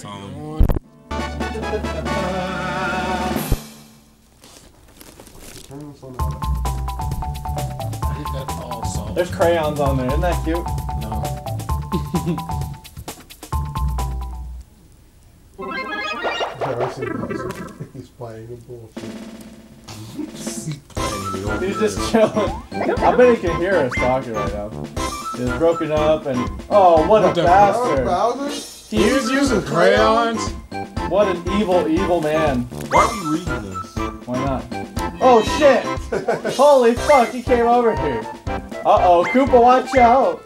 phone. Hit that all salt. There's crayons on there. Isn't that cute? No. He's playing the bullshit. He's just chilling. I bet he can hear us talking right now. It's broken up and oh, what, What a the- bastard! Bowser? He was using crayons? What an evil, evil man. Why are we reading this? Why not? Oh shit! Holy fuck! He came over here. Uh oh, Koopa, watch out!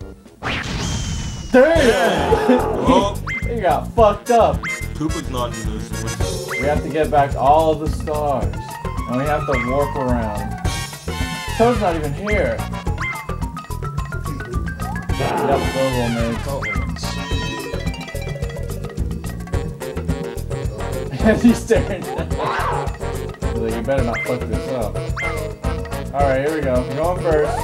Damn! Well, he got fucked up. Koopa's not in this. We have to get back all of the stars. And we have to warp around. Toad's not even here. Yep, those And he's staring like, you better not fuck this up. Alright, here we go. I'm going first.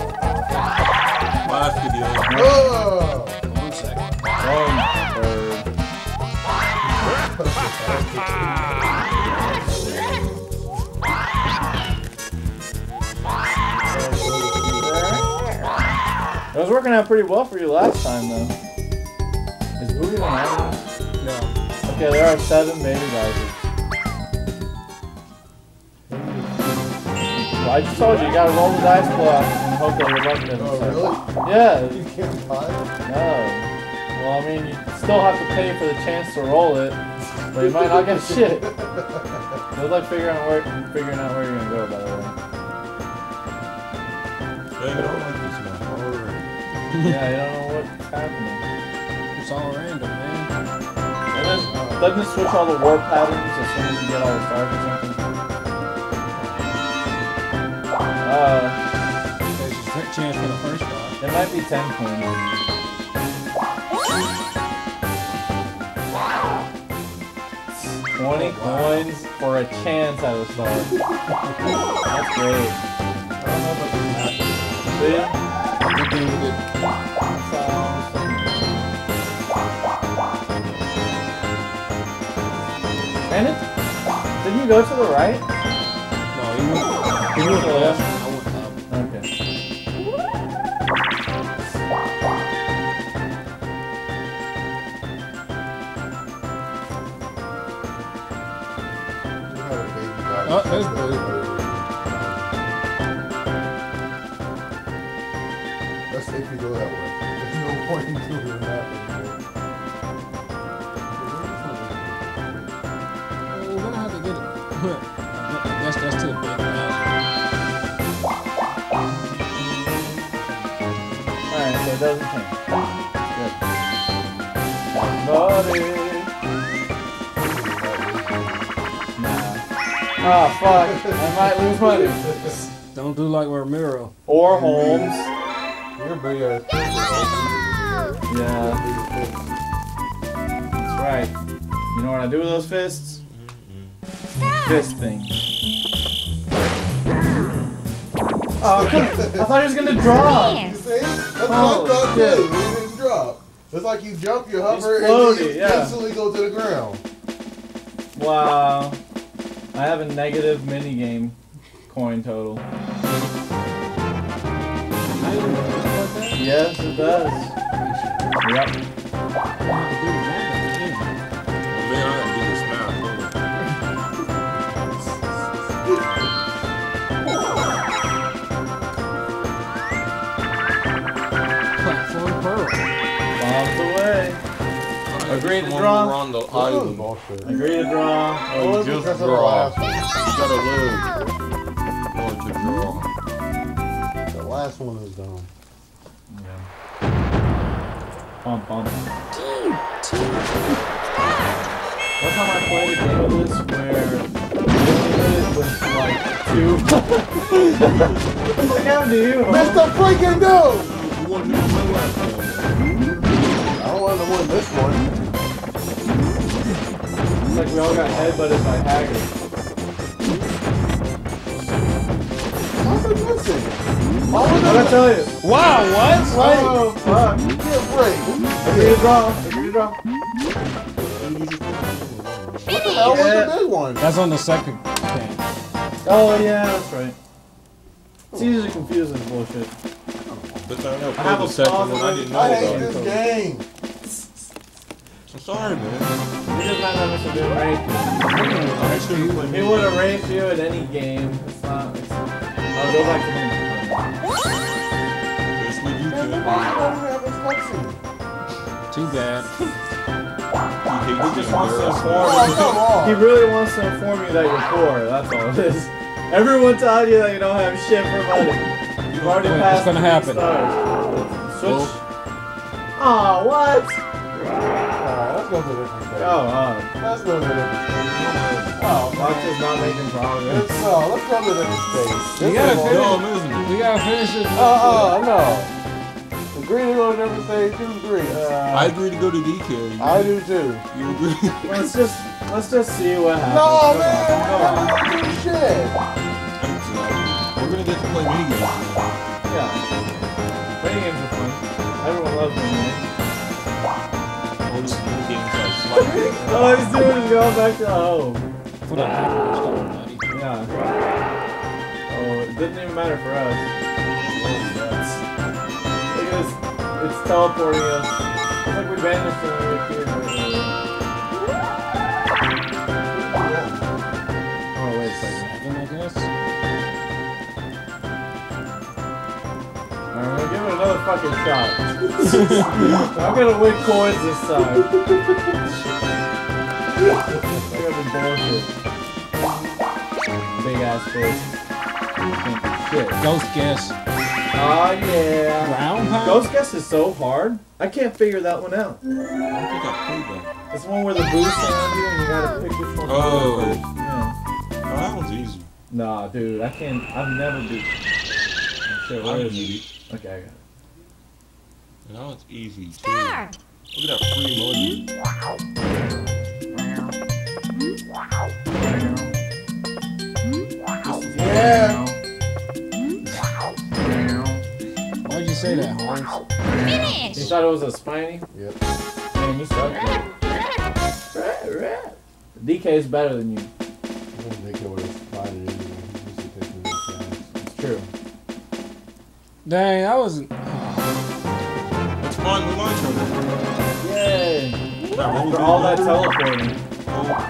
Last video. Oh! One second. Going third. It was working out pretty well for you last time, though. Is Boogie the night? No. Okay, there are seven baby Bowsers. Well, I just told you, you gotta roll the dice block and hope that your luck doesn't Oh, suck. really? Yeah. You can't buy it? No. Well, I mean, you still have to pay for the chance to roll it, but you might not get shit. Good luck figuring out where figuring out where you're gonna go, by the way. Hey, I don't like this map already. Yeah, I don't know what's happening. It's all random, man. And then, doesn't it switch all the warp patterns as soon as you get all the stars or something? Uh, There's a chance for the first one. it might be 10 coins. Twenty coins for a chance at a star. That's great. I don't know if I can See? Good thing we did. And it? Didn't you go to the right? No, you went To the left. That's if you go that way. There's no point in doing that. We're gonna have to get it. That's to the big. Alright, so it doesn't change. Good. Nah. Ah, fuck. I might lose money. Don't do like Ramiro. Or Holms. You're big ass. Yeah, that's right. You know what I do with those fists? Fist thing. Oh, come- I thought he was gonna draw. You see? That's what Oh, I thought shit. too. You didn't drop. It's like you jump, you hover, and then you yeah. instantly go to the ground. Wow. I have a negative minigame coin total. Yes, it does. Yep. Agree to Come draw. We're on the That was island. bullshit. Agree to draw. Oh, Well, just the draw. last one. You gotta live. Or to draw. The last one is done. Yeah. Bum, bum. One time I played a game of this where it was like two. What's the hell do you? Mr. Freaking go! You wanted to win last time. I don't want to win this one. It's like we all got headbutted by Haggard. How's it missing? Why What would did I tell you? Wow, what? Oh, fuck. You can't break. Agree to draw. Agree to draw. hell was Yeah. the big one? That's on the second thing. Oh yeah, that's right. It's easy to confuse this bullshit. But I know I have a second one. I didn't know I hate it. this game. I'm sorry, man. You just might not have been ranked. I should have played He would have ranked you at any game. It's not. It's, I'll go back to him. That's what you Man, could. the boss don't even have his cutscene. Too bad. He He just wants to inform Oh, you. He really wants to inform you that you're poor. That's all it is. Everyone telling you that you don't have shit for money. You've already passed. what's gonna happen? stars. Switch. Well- Oh, what? Alright, let's go to a different stage. Oh, uh, Let's go to a different stage. Oh, Watch is not making progress. Let's, uh, let's go to a different stage. You gotta is- finish dumb. We gotta finish it. Uh, uh, no. Agree to go to a different stage, you agree. I Uh, agree to go to DK. I do too. You agree? Let's just let's just see what happens. No, Come man! on, come on. We're shit! We're gonna get to play mini games. Yeah. Mini games are fun. Everyone loves mini All he's doing is going back to the home. Buddy. Yeah. Oh, it didn't even matter for us. Because it's teleporting us. It's like we vanished and we appeared right away. Oh, wait a second. I guess. Fucking shot. I'm gonna win coins this time. I gotta be bullshit. Big ass fish. Shit. Ghost guess. Oh yeah. Ground Pound? Ghost guess is so hard. I can't figure that one out. I think I played that. It's the one where the boost on you and you gotta pick which one. Oh. Yeah. Oh, that one's easy. Nah, dude, I can't. I've never beat. Oh, shit, I where can is beat it? it. Okay, I got it. And that one's easy too. Look at that free money. Yeah! Why'd you say that, Holms? You thought it was a spiny? Yep. Man, you suck. DK is better than you. I didn't think it would have spotted anyway. He used to take me to It's true. Dang, I wasn't. That's fine with my. Yay! Now, roll After all that number. teleporting. Oh, I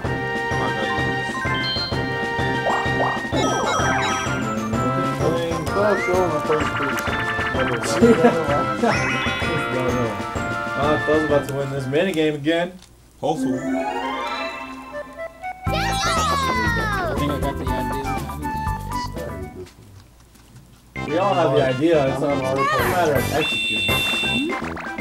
Still showing the first piece. Phil's about to win this minigame again. Hopefully. We all have the idea. It's a matter of executing.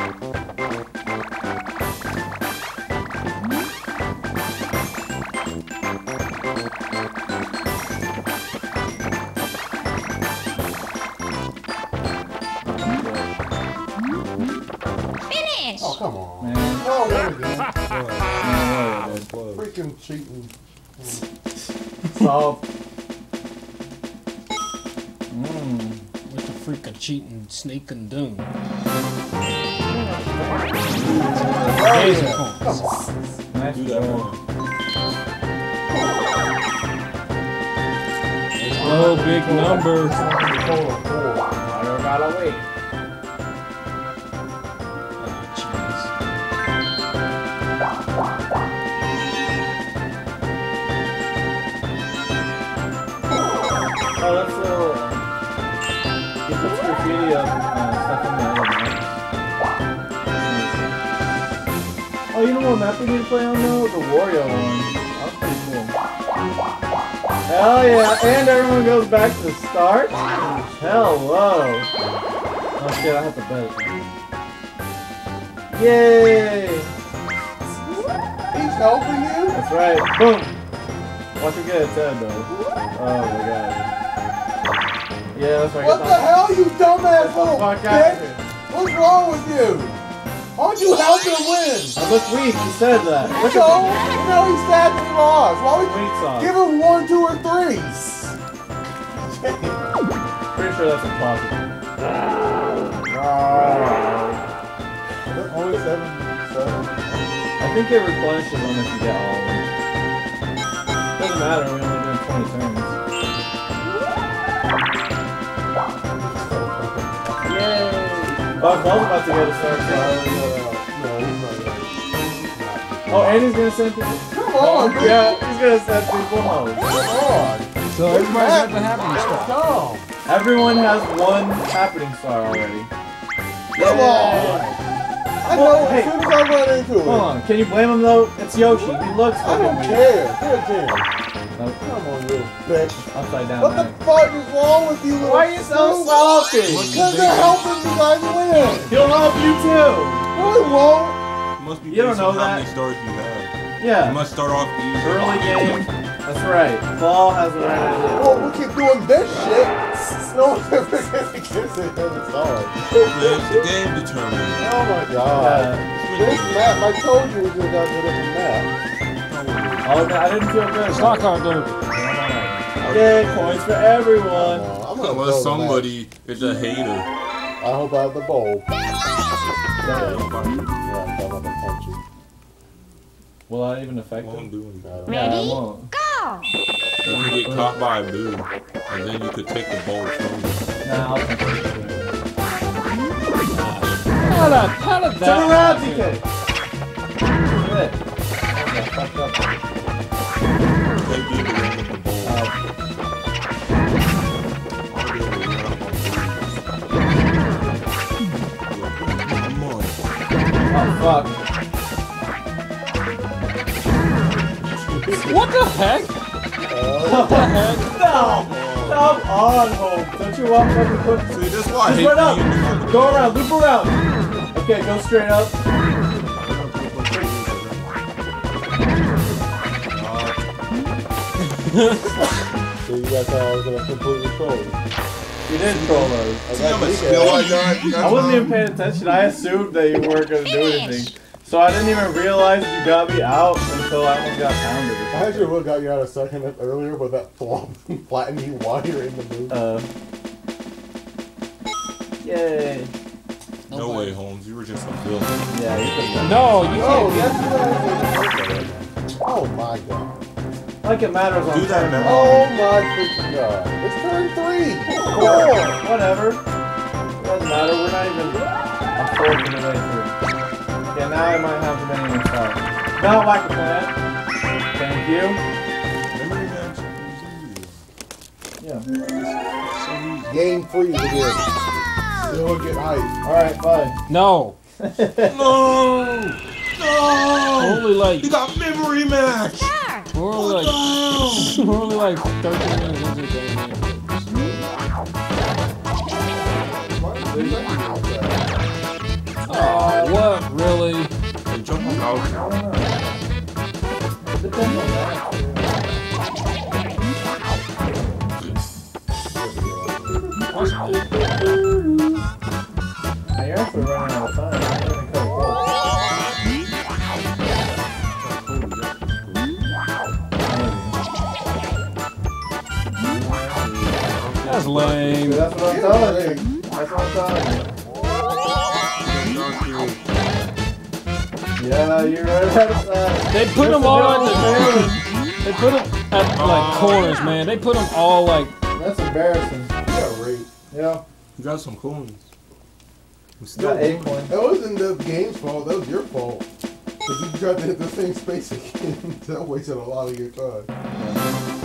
Oh, come on. Man, Oh, what is this? man, what it is. Freaking cheating. Solve. Cheating snake and doom? Oh, points. Nice Do that roll. one. Oh, big numbers. Four, four. Mario gotta wait. Graffiti up uh, stuff on the other maps. Oh, you know what map we need to play on though? The Wario one. That was pretty cool. Hell yeah! And everyone goes back to the start? Hello! Oh shit, I have to bet. Yay! He's helping you? That's right. Boom! Watch him get his head though. Oh my god. Yeah, that's right. What the hell, you dumbass little Fuck out bitch? What's wrong with you? Why don't you help him win? I look weak, you said that. Look So, at me. now he's sad that he lost. Why would Weak sauce. give him one, two, or threes? Pretty sure that's impossible. Only seven, seven. I think it replenishes them if you get all of them. really matter. We only doing 20 turns. Buck Ball's about to get a start. So I already know that. No, he's not ready. Oh, and he's gonna send people. Come on, man. Yeah, he's gonna send people home. Come on. So everybody's got the happening stuff. Come. Everyone has one happening star already. Come on. I know Hey. as soon as I run into it. Hold on, can you blame him though? It's Yoshi. He looks I don't fucking care. Get a chance. Come on, little bitch. upside down. What the fuck is wrong with you, little Why are you so screw? salty? Because they're helping you guys win. He'll help you too. No, he won't. Must be You don't know on how that. many stars you have. You Yeah, must start off easy. early game. That's right. Ball has the right idea. Well, we keep doing this shit. No one's ever gonna get it as a star. It's the game determined. Oh my god. This map, I told you we could have got rid of the map. Oh, no, I didn't feel good. Stock car derby. Yay, points for everyone. Uh, I'm gonna Unless throw the map. somebody is a hater. I hope I have the bowl. Yeah, I'm about to punch you. Will that even affect Won't him? do anything. I Yeah, it Ready? won't. Go! You want to get caught by a boo, and then you could take the ball from him. Nah, I'll take it. How did, how did that Turn around. DK. Shit. Okay, fucked up. They do the run with the ball. I'll be able to run up on boots. Come on. oh. What the heck? What the heck? No! Come on, home. Don't you walk up and put... See, that's why I Just hate run up. being on the Go around, loop around. Okay, go straight up. So you guys thought I was gonna completely troll you. You did troll those. I See got much DK. I got? I wasn't even paying attention. I assumed that you weren't going to do anything. So I didn't even realize you got me out until I almost got pounded. I actually would have got you out a second earlier, but that flop flattened you while you're in the move. Uh. Yay. No way, Holms. You were just a villain. Yeah, you could No, you Oh, can't. yes, Oh my god. Like it matters on Do that turn now. Oh my god. It's turn three. Four. Four. Whatever. Doesn't matter. We're not even a fourth of the way through. Yeah, now I might have the minimum star. Not like a plan. Thank you. Memory match. Yeah. It's so easy. Game freeze again. Still get hype. Alright, fine. No. No! No! Only like You got memory match! Star! we're only What the like hell? we're only like 13 minutes into the game. Oh, what really? Hey, jump on out. Depends on that. Now actually running out of time. That's lame. That's what I'm telling you. That's what I'm telling you. Yeah, you're right about that. They put them all at the They put them at like corners, man. They put them all like That's embarrassing. Yeah, right. Yeah. You got some coins. We You still got eight coins. That wasn't the game's fault. That was your fault. Because you tried to hit the same space again. that wasted a lot of your time.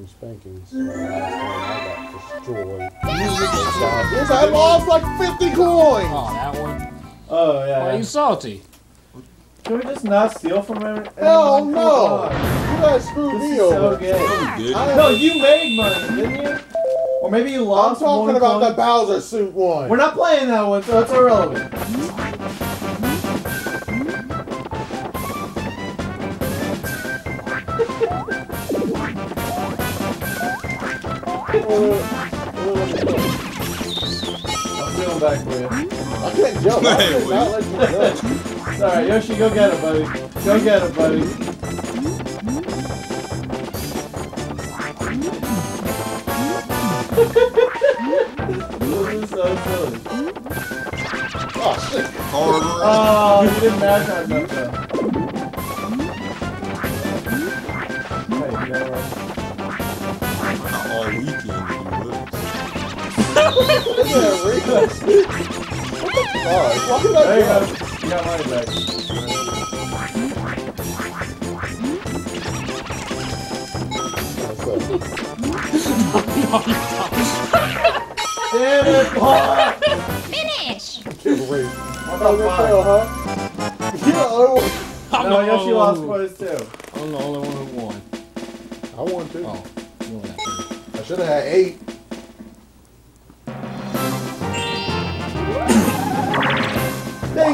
some Spankings. I got destroyed. Yes, I lost like 50 coins! Oh, that one. Oh, Why yeah. are you salty? Can we just not steal from every- Hell no! Come. You guys screwed This me is so over. gay. No, we No, you made money, didn't you? Or maybe you I'm lost talking one about the. Bowser suit one. We're not playing that one, so it's irrelevant. I'm going back for you. I can't jump. I did not let you jump. Alright, Yoshi, go get it, buddy. Go get it, buddy. this is so silly. Oh, shit. Oh, you didn't match that enough though. Look reflex. What the fuck? Why did There you I go. jump? You got money back. What's up? Damn it, Paul! Finish. Can't wait. What Oh, the no, fuck? huh? You're the only one. I'm No, the Yoshi only lost one quiz too. who- I'm the only one who won. I won too. Oh, you only got three. I should have had eight.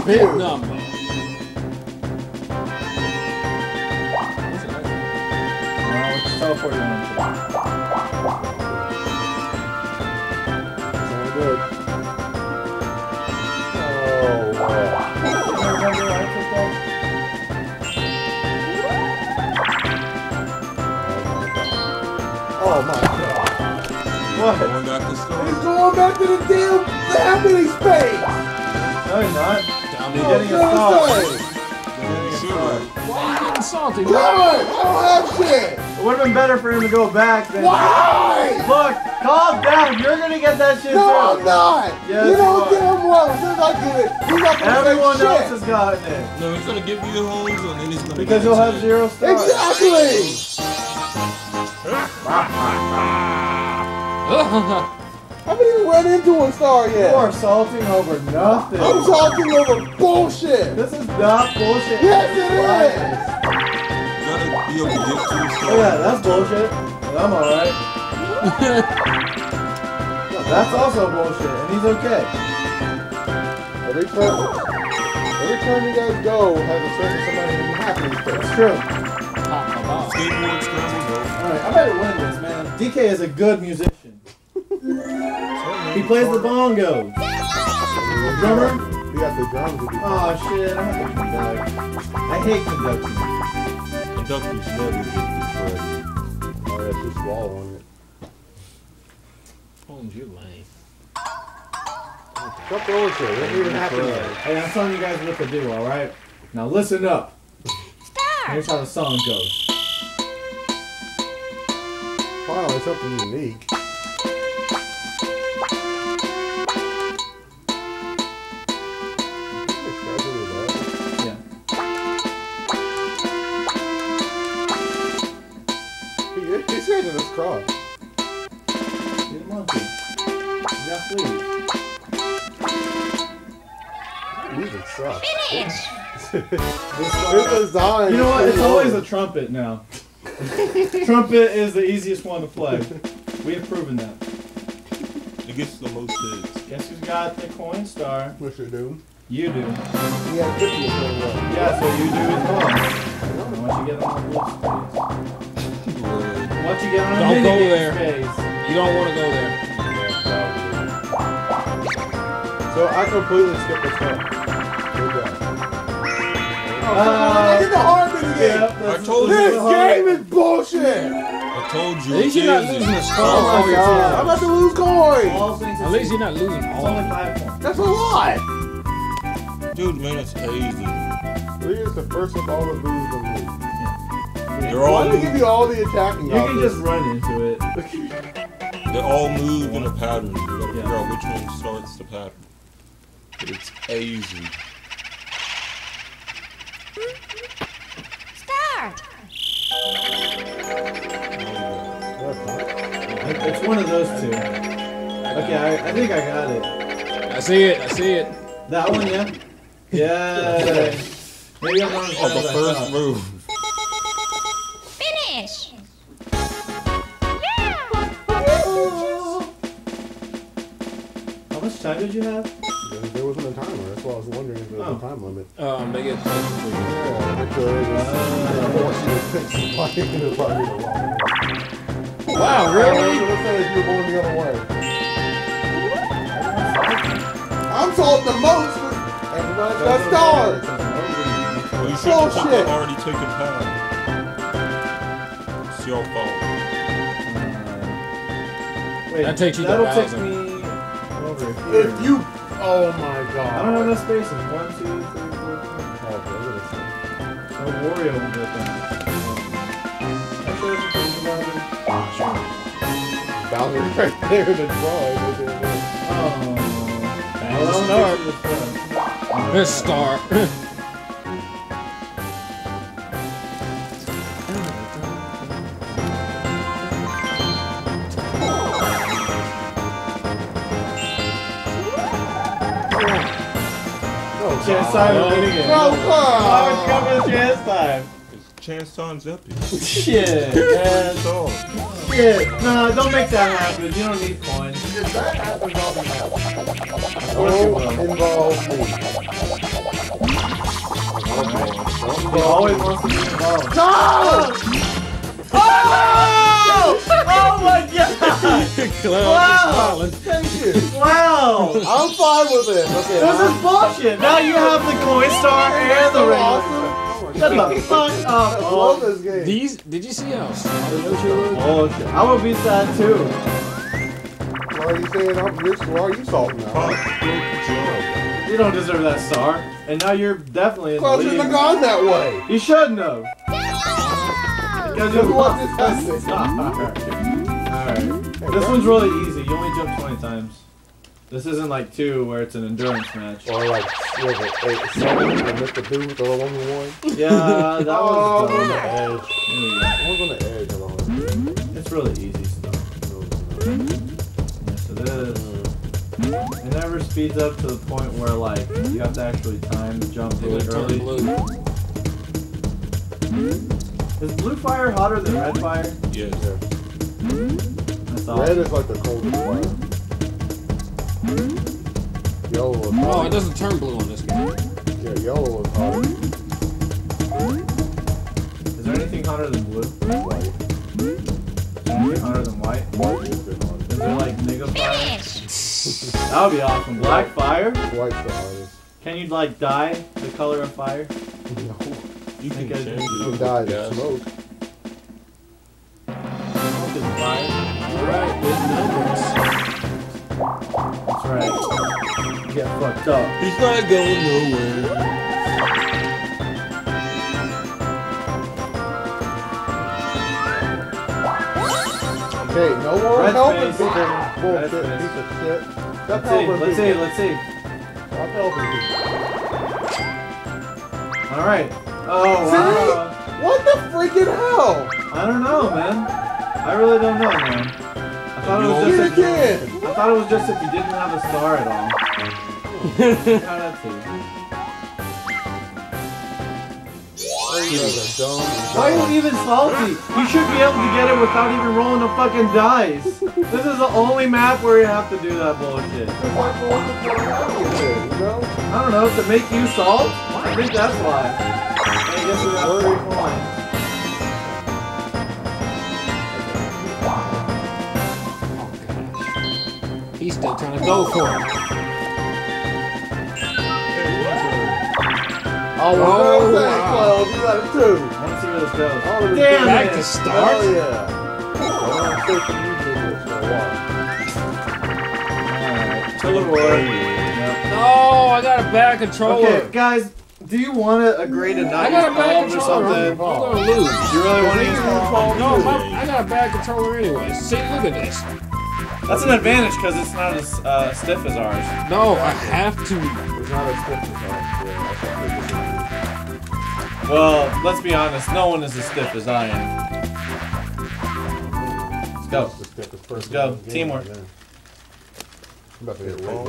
Sound good. Oh, wow. I took? Oh, my God. What? Going back to start. He's going back to the damn happening space. No, you're not. Down You're getting a star. Thursday. You're getting a star. Why are you getting salty? Damn it. I don't have shit. It would have been better for him to go back than. Why? Look, calm down. You're gonna get that shit No, I'm too. not. Yes, you you know are. damn well. As soon as I get it, he's not gonna Everyone else shit. has gotten it. No, he's gonna give you the holes and then he's gonna Because give you'll have zero stars. Exactly. I haven't even run into a star yet. You are salting over nothing. I'm talking over bullshit. This is not bullshit. Yes, it is. You gotta be able to get to the Oh yeah, that's bullshit. But I'm alright. That's also bullshit, and he's okay. Every time, every time you guys go, has a chance of somebody to be happy. It's true. Skateboard scramble, Alright, I better win this, man. DK is a good musician. He plays the bongo. Drummer? You got the drums. Oh shit, I'm not gonna conduct. I hate conducting. Conductors never get this right. Oh yeah, she's swallowing it. Holms, you're lame. Stop throwing shit. It doesn't even happen yet. Hey, I'm telling you guys what to do, alright? Now listen up. Start. Here's how the song goes. Finally, something unique. Scratching his crotch. Get a monkey. You got fleas. Music sucks. Finish. It's designed. You know what? It's always you. a trumpet now. trumpet is the easiest one to play. We have proven that. It gets the most hits. Guess who's got the coin star? What you do? You do. He had 50 to. Yeah, so you do as well. And Once you get on the blue space. Once you get on Don't mini go there. space. You don't want to go there. So I completely skipped the start. Good job. Uh, I did the hard bit again. Yeah, I told this you. This game is bullshit. I told you. At least you're not is. losing a Oh my god. I'm about to lose coins. At least you're not losing It's all. only five points. That's a lot. Dude, man, it's easy. Three is the first of all the moves on. They're Why all do they give you all the attacking You can just run into it. they all move in a pattern. You gotta Yeah. figure out which one starts the pattern. But it's easy. Start. It's one of those two. Okay, I, I think I got it. I see it. I see it. That one, yeah? Yeah. Maybe I'm not Oh, the first move. Time did you have? There, there wasn't a timer. That's why I was wondering if there was Oh. a time limit. Um, they get closer to you. Yeah, because I want you to pick somebody and probably be a. Wow, I really? was gonna say if you were going the other way. I'm told the most, but everybody's got stars. Well, you should have took Bullshit. the already taken path. It's your fault. Wait, That takes you That'll take me over here. If you, oh my god. I don't have enough spaces. One, two, three, four, five. Okay, look at this. No Wario will get that. I should think about it. Bowser right there in the drawing. Look at this. Oh. Bang Well, time to win again. No, Oh, come come with chance time. It's chance times epic. Shit, man. That's all. Shit. No, don't make that happen. You don't need coins. If that happens, I'll be happy. course you Don't involve me. He always wants to be involved. No! Oh! Oh my god! Clown Wow. smiling. Thank you. Wow! I'm fine with it. Okay, This is bullshit! Now you have the coin star and the so regular awesome. star. Shut the fuck up! I love this game. These, did you see how smart Yoshi was? Bullshit. I would be sad too. Why are you saying I'm rich? Why are you salting now? Fuck. You don't deserve that star. And now you're definitely in the Well, I shouldn't have lead. gone that way. You shouldn't have. Because you Just lost what that this This one's really easy. You only jump 20 times. This isn't like two where it's an endurance match. Or like, what was it, eight, seven, and Mr. Two, the one who won? Yeah, that Oh, was on the edge. Here we go. I was on the edge of mm-hmm. It's really easy stuff. Mm-hmm. Yes, it is. It never speeds up to the point where like you have to actually time the jump really gonna turn early. blue. Is blue fire hotter than red fire? Yes. That's all. Red is like the coldest fire. Yellow is Oh, hot. it doesn't turn blue on this game. Yeah, yellow is hot. Is there anything hotter than blue? White. Anything hotter than white? White is good hot. Is there like nigga fire? Finish. That would be awesome. Black fire? White's the hottest. Can you like dye the color of fire? No. You can Think I change it. You die in Yes. smoke. Smoke is fire. Alright, big numbers. That's right. Get fucked up. He's not going nowhere. Okay, no more Red helping space. people. Bullshit piece of shit. Stop Let's see. helping Let's see. people. Let's see. Stop helping people. All right. Oh wow. What the freaking hell? I don't know, man. I really don't know, man. I thought it was just if. I thought it was just if you didn't have a star at all. Try that. You guys dumb. Why are you even salty? You should be able to get it without even rolling the fucking dice. This is the only map where you have to do that bullshit. It's like the one that's going on with it, you know? I don't know, to make you salt? I think that's why. Guess we got points. He's still trying to go for it. Oh, Oh, well, wow. thanks, Clove. You got it too. I want see where this goes. Oh, Damn Back it! to Hell start. yeah. I'm gonna stay for you do this for a while. Alright. Teleport. No, I got a bad controller. Okay, guys, do you want to agree to not I a use bad palms or controller. I'm, I'm something? gonna lose. You really want to use palms? No, my, I got a bad controller anyway. See, look at this. That's an advantage because it's not as uh, stiff as ours. No, I have to. It's not as stiff as ours. Yeah, I thought it Well, let's be honest, no one is as stiff as I am. Let's go. was the stiffest person go. game Teamwork. right. I'm about to get wrong.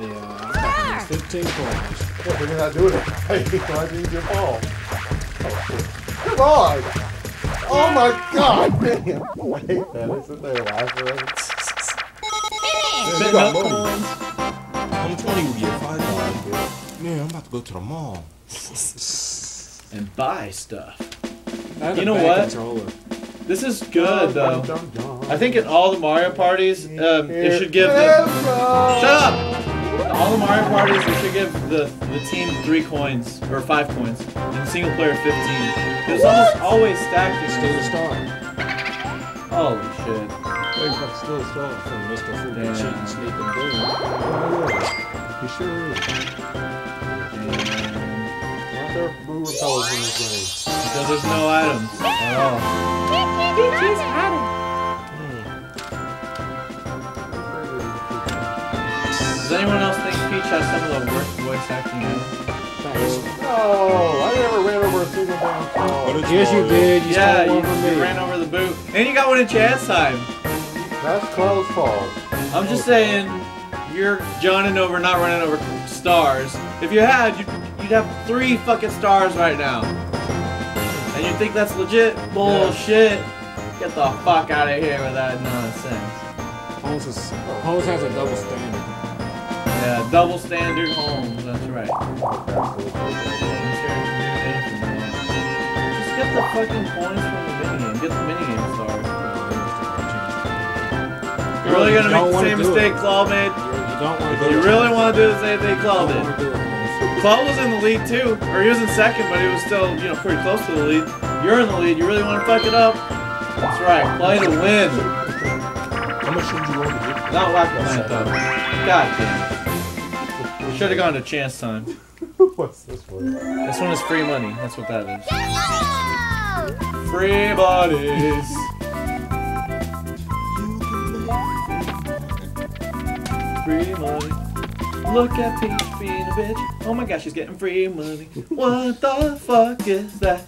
Yeah, I got 15 points. Yeah, we're not doing it. Hey, so I didn't get ball. Oh, shit. Come on! Oh my god! Damn! I hate that. It's in there laughing. Finish. You got money. I'm 20 will get five dollars. Man, I'm about to go to the mall. And buy stuff. You know what? Controller. This is good though. Dum, dum, dum. I think in all the Mario parties, um, it should give the shut up. In all the Mario parties, it should give the the team three coins or five coins, and single player fifteen. It's almost always stacked. Still a against- star. Holy shit! Wait, but still a star from Mr. Freaking Damn. Cheat and Sneak and Boom. Oh, he sure is. Aren't there blue repellers in this game? Because there's no items at all. Does anyone else think Peach has some of the worst voice acting ever? Thanks. No, oh, I never ran over a single damn What frog. Yes, you did. You yeah, you, one from you me. ran over the boot, and you got one in chance time. That's close fault. I'm just saying, you're joning over, not running over stars. If you had, you'd, you'd have three fucking stars right now. And you think that's legit? Bullshit. Get the fuck out of here with that nonsense. Holms, is, Holms has a double standard. Yeah, uh, double standard Holms, that's right. Just get the fucking points from the minigame. Get the minigame stars. You're really gonna make the same mistake Claw made? You, don't want to You really want to do the same thing Claw did? don't want to do it, Holms. Claw was in the lead too, or he was in second, but he was still, you know, pretty close to the lead. You're in the lead. You really want to fuck it up? That's right. Play to win. How much should you roll to get? Not whack the though. God damn it. Should have gone to chance time. What's this one? This one is free money. That's what that is. Yellow! Free bodies. Free money. Look at Peach being a bitch. Oh my gosh, she's getting free money. What the fuck is that?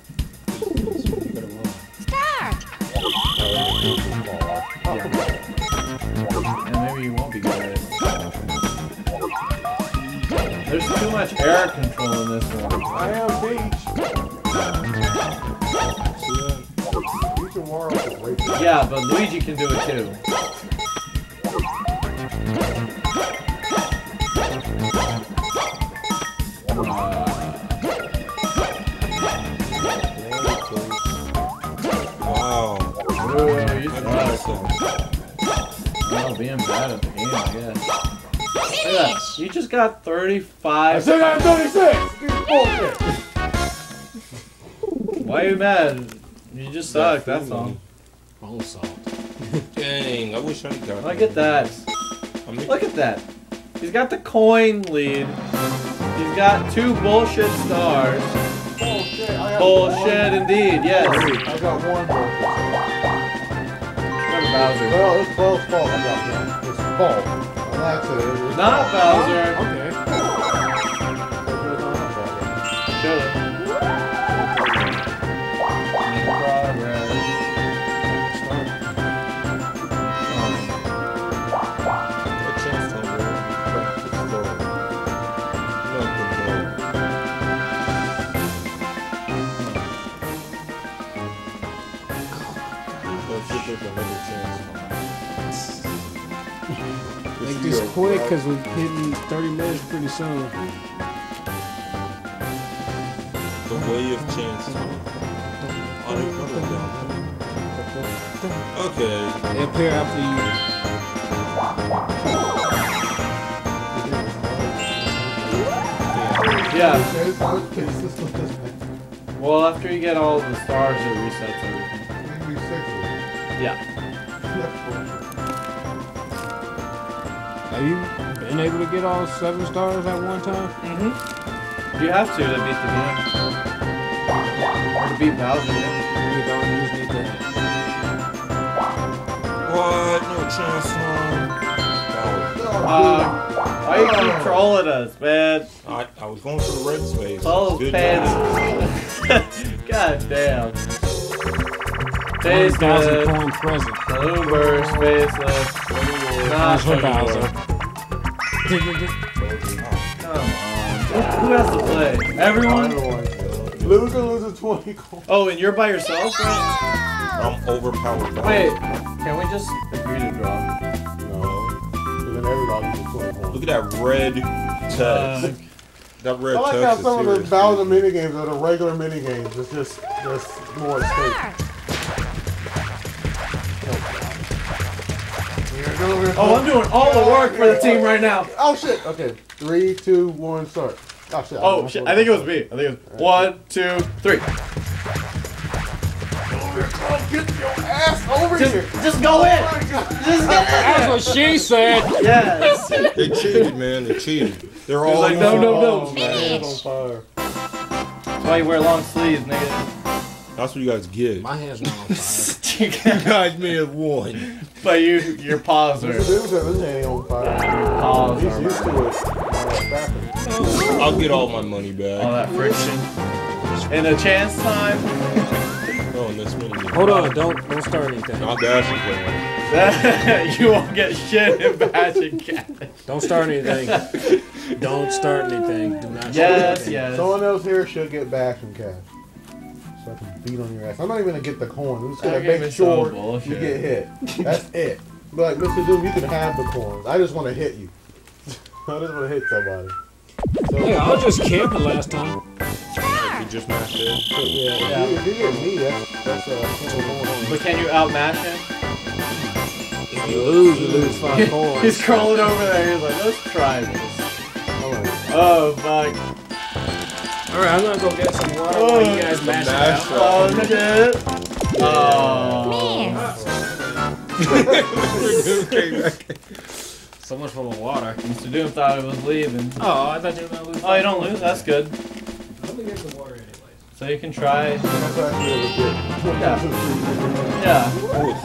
Star! And There's too much air control in this one. I am Peach. Peach and Wario can race it. Yeah, but Luigi can do it too. Wow. Ooh, you That's suck. awesome. Well, being bad at the game, I guess. Look. Finish! You just got I 35. said I'm 36! This bullshit! Why are you mad? You just suck, that's all. Bone salt. Dang, I wish I got Look at that. I Look at that. He's got the coin lead. He's got two bullshit stars. Bullshit. I Bullshit indeed, yes. I got one bullshit. What Bowser? Well, it's Bow's fault. I got one. It's fault. Not Bowser. Okay. Quick because we're hitting 30 minutes pretty soon. The way of chance. Oh, they put it down. Okay. Up here after you. Yeah. It's not pieces. Well, after you get all the stars, it resets everything. Yeah. Have you been able to get all seven stars at one time? Mm-hmm. You have to to beat the game. Or to beat Bowser, yeah. You don't just need that. What? No chance, son. Uh, why you keep trolling us, man? I, I was going for the red space. All Good pants. God damn. Face 1,000 good. coin present. Blue burst, faceless. Not That's for sugar Bowser. Come on. Who has to play? Everyone? Loser, loser, 20 coins. Oh, and you're by yourself, right? I'm overpowered. Wait, can we just agree to draw? No. Because then everybody gets 20 coins. Look at that red text. Uh, that red I like text how is some of the serious. Bowser minigames are the regular minigames. It's just, just more escape. Oh, I'm doing all the work for the team right now. Oh shit. Okay. Three, two, one, start. Oh shit. Oh shit! I think it was me. I think it was one, two, three. Get your ass over Just, here. just go in. Oh, just go That's what she said. Yes. They cheated, man. They cheated. They're all like, in no, the- no, no. Oh, man, it's. That's why you wear long sleeves, nigga. That's what you guys get. My hand's not on fire. You guys may have won. but you, your paws are. Mr. Doom said his hand ain't on fire. Paws He's are. used to it. All. I'll get all my money back. All that friction. In a chance time. Oh, and this many. Hold on, don't don't start anything. Not Dash playing. you won't get shit in Bash and Cash. Don't start anything. Don't start anything. Do not start Yes, anything. yes. Someone else here should get bash and cash. So I can beat on your ass. I'm not even gonna get the coin. I'm just gonna That make is so sure you get hit. That's it. But like, Mr. Doom, you can have the coins. I just want to hit you. I just want to hit somebody. So, Hey, I was just camping last time. You just mashed it. so, yeah, Yeah. If, you, if get me, that's that's uh, what's. But can you outmatch him? If you lose, you lose five coins. He's crawling over there. He's like, let's try this. Alright. Oh fuck. All right, I'm gonna go get some water Oh, while you guys mash mash it out. Oh shit. Oh. So much for the water. Mr. Doom thought I was leaving. Oh, I thought you were gonna lose. Oh, you don't lose. That's good. Let me get some water anyways. So you can try. That's actually legit. Yeah. Yeah.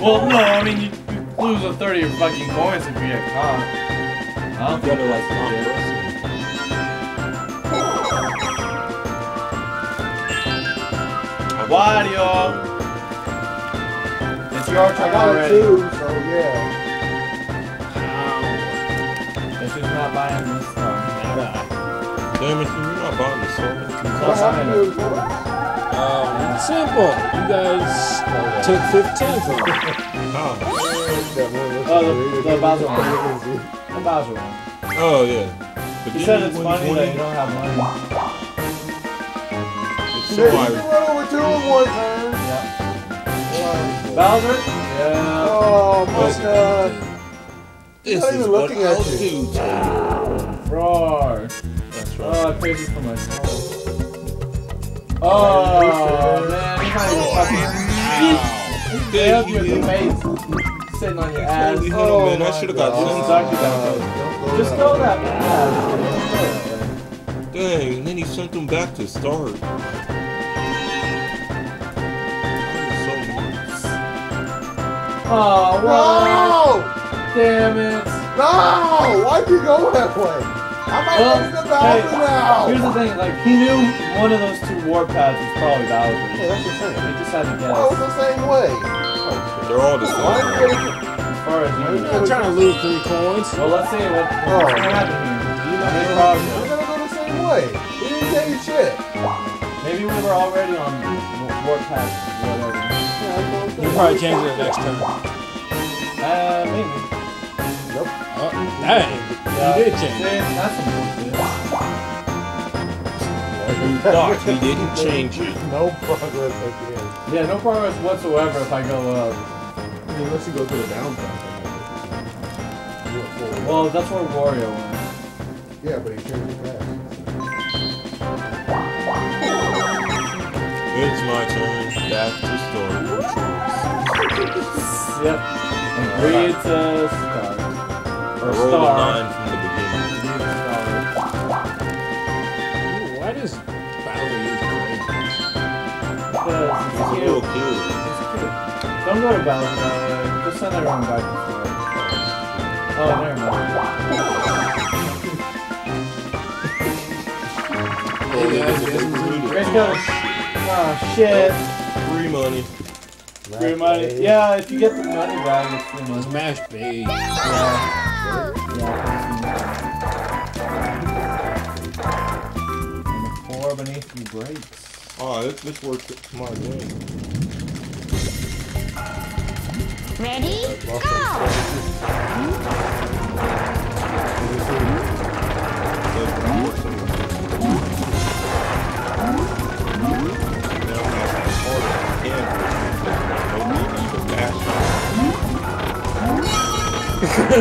Well, no, I mean you, you lose a 30 of fucking coins if you get caught. I don't think Gotta Wario. It's your turn I got it already. too, so yeah. Guess who's not buying this star? Damn it, you're not buying this sword. What happened to his voice? Um, simple. You guys took 15 from me. How? Oh, the- the Bowser one. The Bowser one. Oh, yeah. But He said it's funny that you don't have money. It's Yeah, so you can run over two in one turn. Yeah. Bowser? Yeah. Oh my god. This is even what looking at you. do to Roar. That's right. Oh, you for my soul. Oh, oh, man. He's not even fucking. He failed you with the face sitting on your ass. Holy Oh, man, I got sense. Suck it down. Just go that. Dang, and then he sent them back to start. Oh, what? No! Damn it. No! Why'd you go that way? I'm not Well, getting the Bowser hey, now! Here's the thing, like, he knew one of those two warp paths was probably Yeah, Bowser. that's the He thing. just had to Why was the same way? Oh, They're all the shit. Why same. are you. As far as you I'm know. trying to lose three coins. Well, let's see what, Oh. what's gonna happen here. You know, make We're gonna go the same way. We didn't change shit. Maybe we were already on warp path, whatever. Yeah, that's what I'm You saying. probably change it next turn. Uh, maybe. Nope. Oh, dang. Yeah. You did change. See, that's some bullshit. You he didn't change it. No progress at the end. Yeah, no progress whatsoever if I go up. I mean, unless you go to the down path. You went forward. Well, that's where Wario went. Yeah, but he changed it fast. It's my turn. Back to start. Yep. Agree to start. I Or a star. nine from the beginning. Star. Ooh, Why does Bowser use? Because it's cute. little kid. It's cute. Don't go to Bowser. Just send everyone back to start. Oh, never mind. Hey guys, guess who's in the Let's go. Oh, shit. Free money. Free money. Yeah, if you get the money back, it's free money. Smash B. Yeah. Yeah. And the floor beneath you breaks. Oh, this, this works my way. Ready? Go! Why doing? you jumping? I'm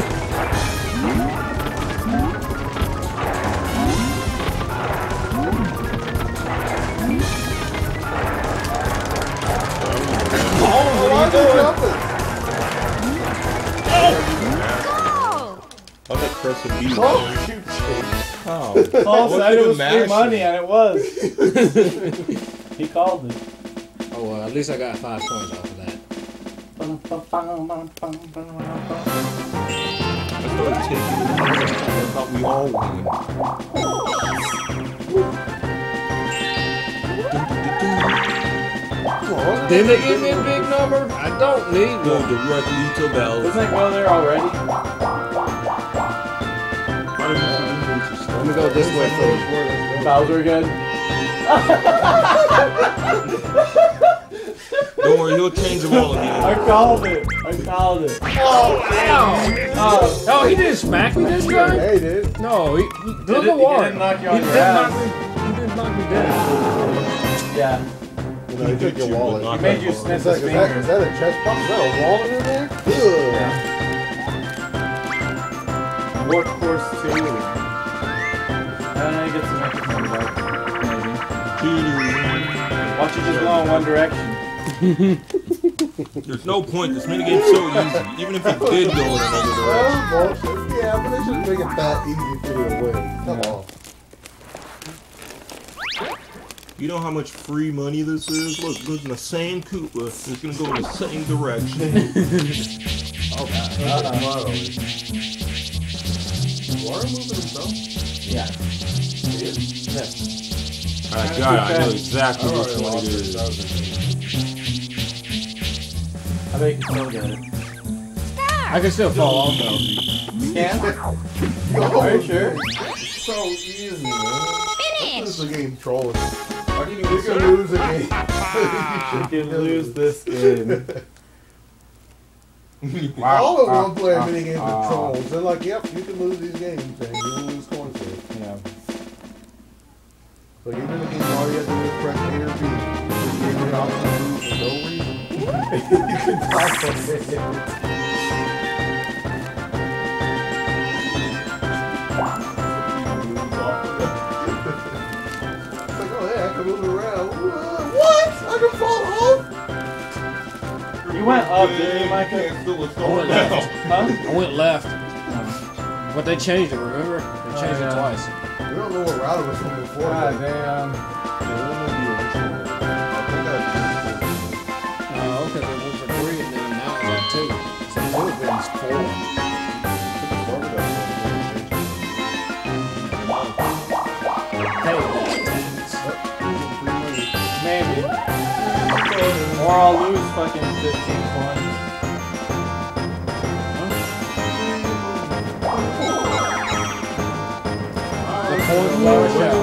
at pressing B. Oh, you Oh, Paul said it was free money, and it was. he called it. Oh well, at least I got five points off of that. I started taking it. I thought we all won. Come on. Did they give me a big number? I don't need Go one. directly to Bell. Doesn't it go there already? Let me go this way first. Bowser good. Don't worry, he'll change them all I called it. I called it. Oh, Oh, oh, he didn't smack me this time. Hey, dude. No, he, he Did did it- the he didn't knock you on he your did ass. knock me. He did knock me down. yeah. You know, you took your You wallet. not He made you sniff Is that, his is, that, is that a chest box? Is that a wallet in there? Ugh. Workhorse 2. And I get some extra money back. Maybe. Watch it just go in one direction. There's no point. This minigame's so easy. Even if it did go in another direction. Yeah, but they shouldn't make it that easy for you to win. Come Yeah. on. You know how much free money this is? Look, goes in the same Koopa. It's gonna go in the same direction. Oh, God. Uh-uh. Water moving himself? Yeah. I got it. I know exactly I which already one lost it it. is. That was I bet you can still get it. I can still fall off though. You can? Oh, Are you sure? So easy, man. This is a game trolling. Why do you You can lose a game. You can lose this game. wow, All of one player mini games uh, are trolls. They're like, yep, you can lose these games and you lose coins for. Yeah. So even the game all you have to do is press A or B. Just give you the option to lose for no reason. You can die from it. It's like, oh yeah, I can move around. What? I can fall off? You went up, didn't you, Micah? I went left. Huh? I went left. But they changed it, remember? They changed oh, yeah. it twice. We don't know what route it was from before. God but- damn. Or I'll lose fucking 15 points. The point war show.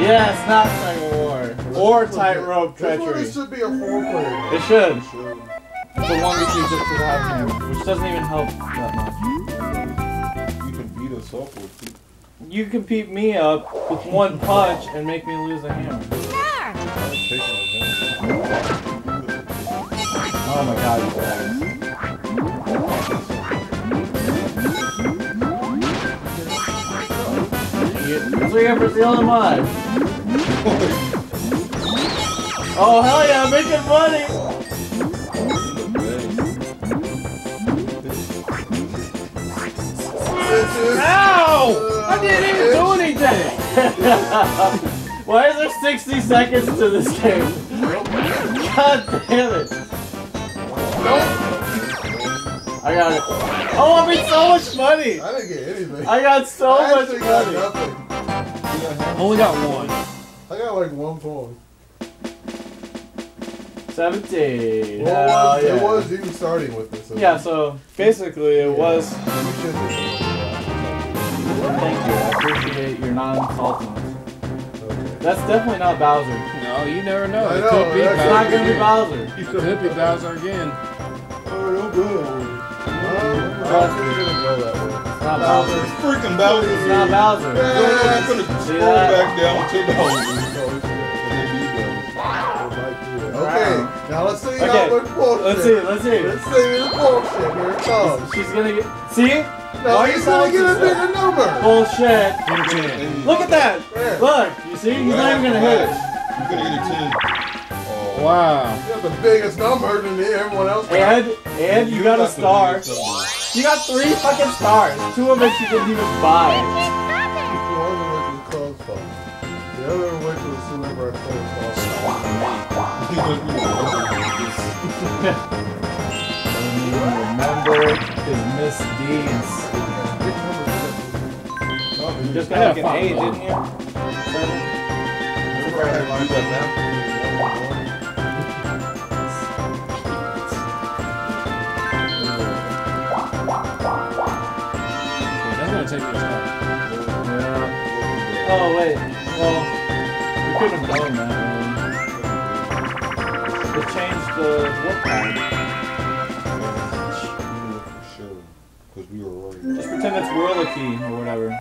Yes, not Tug War. Or Tightrope This one Treachery. it should be a four player. It should. It's the one we choose just for the hot which doesn't even help that much. You can beat us up with it. You can beat me up with one punch and make me lose a hammer. Oh my god. That's what you get for stealing mine. oh hell yeah, I'm making money! Ow! I didn't even do anything! Why is there 60 seconds to this game? God damn it! I got it. Oh, I made so much money! I didn't get anything. I got so I much actually got money! nothing. Only got one. I got like one point. 17. Well, it, was, yeah. it was you starting with this. so Yeah, so basically it was. You should do something Thank you. I appreciate your non-insulting. Like that. Okay. That's definitely not Bowser. No, you never know. I It know, could be that's It's not gonna be. Bowser. It could be Bowser again. Oh, don't go that way. I don't think you're gonna go that way. It's not Bowser. Freaking Bowser. It's not Bowser. You're gonna scroll back down to Bowser. Okay, now let's see Okay, how much bullshit. Let's see. Let's see. Let's see the bullshit. Here it comes. She's gonna get. See? No, Why he's you gonna sound get a so- bigger number. Bullshit. Look at that. There. Look. You see? He's not even gonna hit it. You're gonna get a 10. Oh. Wow. You got the biggest number than everyone else. got. And and you got a star. You got three fucking stars. Two of which you didn't even buy. One of which was close. The other of which was whoever I Remember his misdeeds. You just got like an A, didn't you? Remember I had you got that? That's gonna take me a. Yeah. Oh wait. Well, we could have done that one. They changed the what. Already. Just pretend it's Whirlicue or whatever.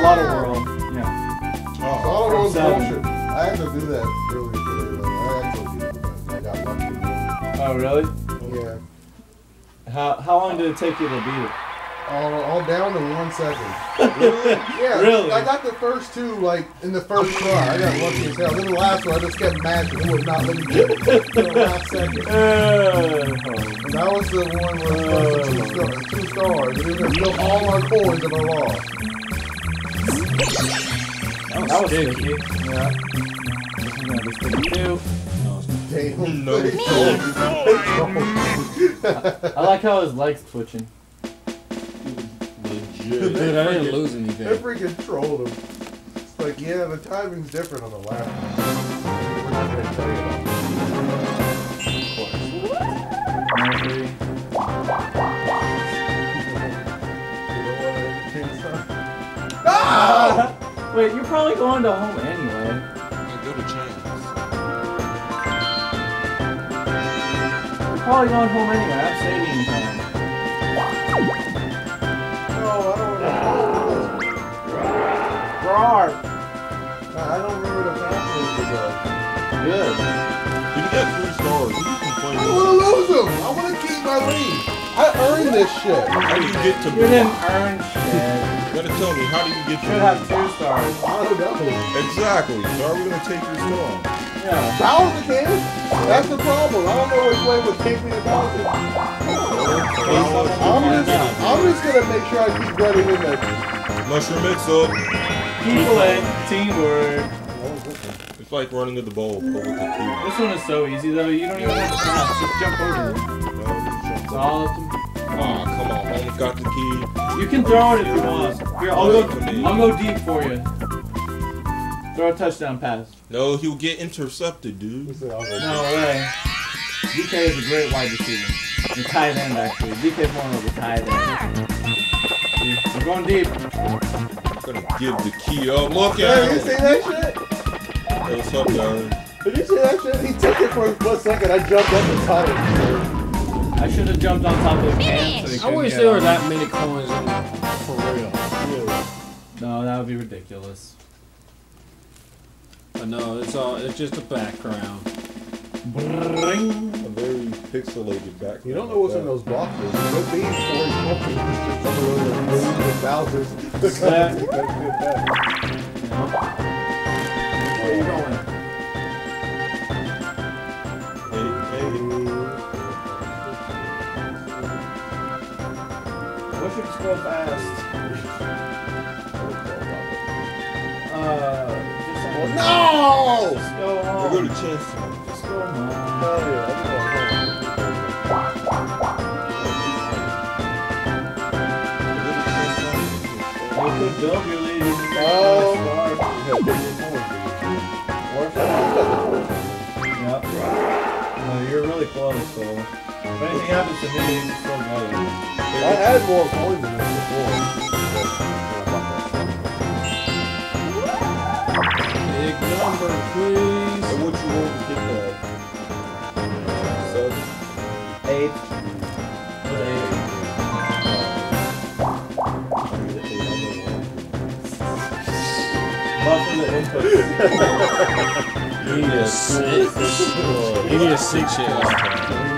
Slaughter World. Yeah. So all of Seven. bullshit. I had to do that earlier today. Like, I actually did it. I got lucky. Oh really? Yeah. How how long did it take you to beat it? All, all down in one second. Yeah, Really? I got the first two like in the first try. I got lucky as hell. Then the last one, I just kept mashing. It would not let me get it till the last second. Uh, And that was the one where it was the two, stars, two stars. And then took all our coins and I lost. That was, that was sticky. sticky. Yeah. This is gonna be sticky too. Damn. No. I like how his legs twitching. Legit. Dude, I didn't lose They anything. freaking trolled him. It's like, yeah, the timing's different on the last one. We're not gonna tell you about it. Mercury. Ah! Wait, you're probably going to home anyway. Go to chance. You're probably going home anyway. I'm saving time. No, I don't remember. Roar. I don't remember the password to go. Good. Did you get three stars? You I complain. don't want to lose them. I want to keep my lead. I earned this shit. How do you get to You didn't earn shit. You gotta tell me, how do you get Should have two stars. I don't know. Exactly. So are we gonna take your star? Yeah. Bowser can. That's the problem. I don't know which way would take me to Bowser. I'm just, I'm just gonna make sure I keep running in that. Mushroom mix up. People and teamwork. It's like running at the ball, but with the key. This one is so easy though. You don't even have to pass. Just jump over it. It's all up to- Ah, come on, Holms got the key. You can throw it if you want. Here, I'll go. I'll go deep for you. Throw a touchdown pass. No, he'll get intercepted, dude. No way. DK is a great wide receiver. The tight end actually. DK is more of a tight end. We're going deep. I'm gonna give the key up. Look Yeah, at you him. see that shit? Hey, what's up, Darren? Did you see that shit? He took it for a split second. I jumped up and caught it. I should have jumped on top of the can. So I wish there were that many coins in there. For real. No, that would be ridiculous. But no, it's all it's just a background. A very pixelated background. You don't know what's in those boxes. It could be four pumpkins. Just some of those balloons with Bowser's. That- Where Where you going? Hey, hey. I wish you could scroll fast. Uh, just No! Go We're going to chance Oh. you're really close, so if anything happens to me, you can still. I had more coins than before. Big number, please. And what you want to get that? Seven? Eight. What's eight? The input. You need a six. You need a six shit last time.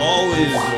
Always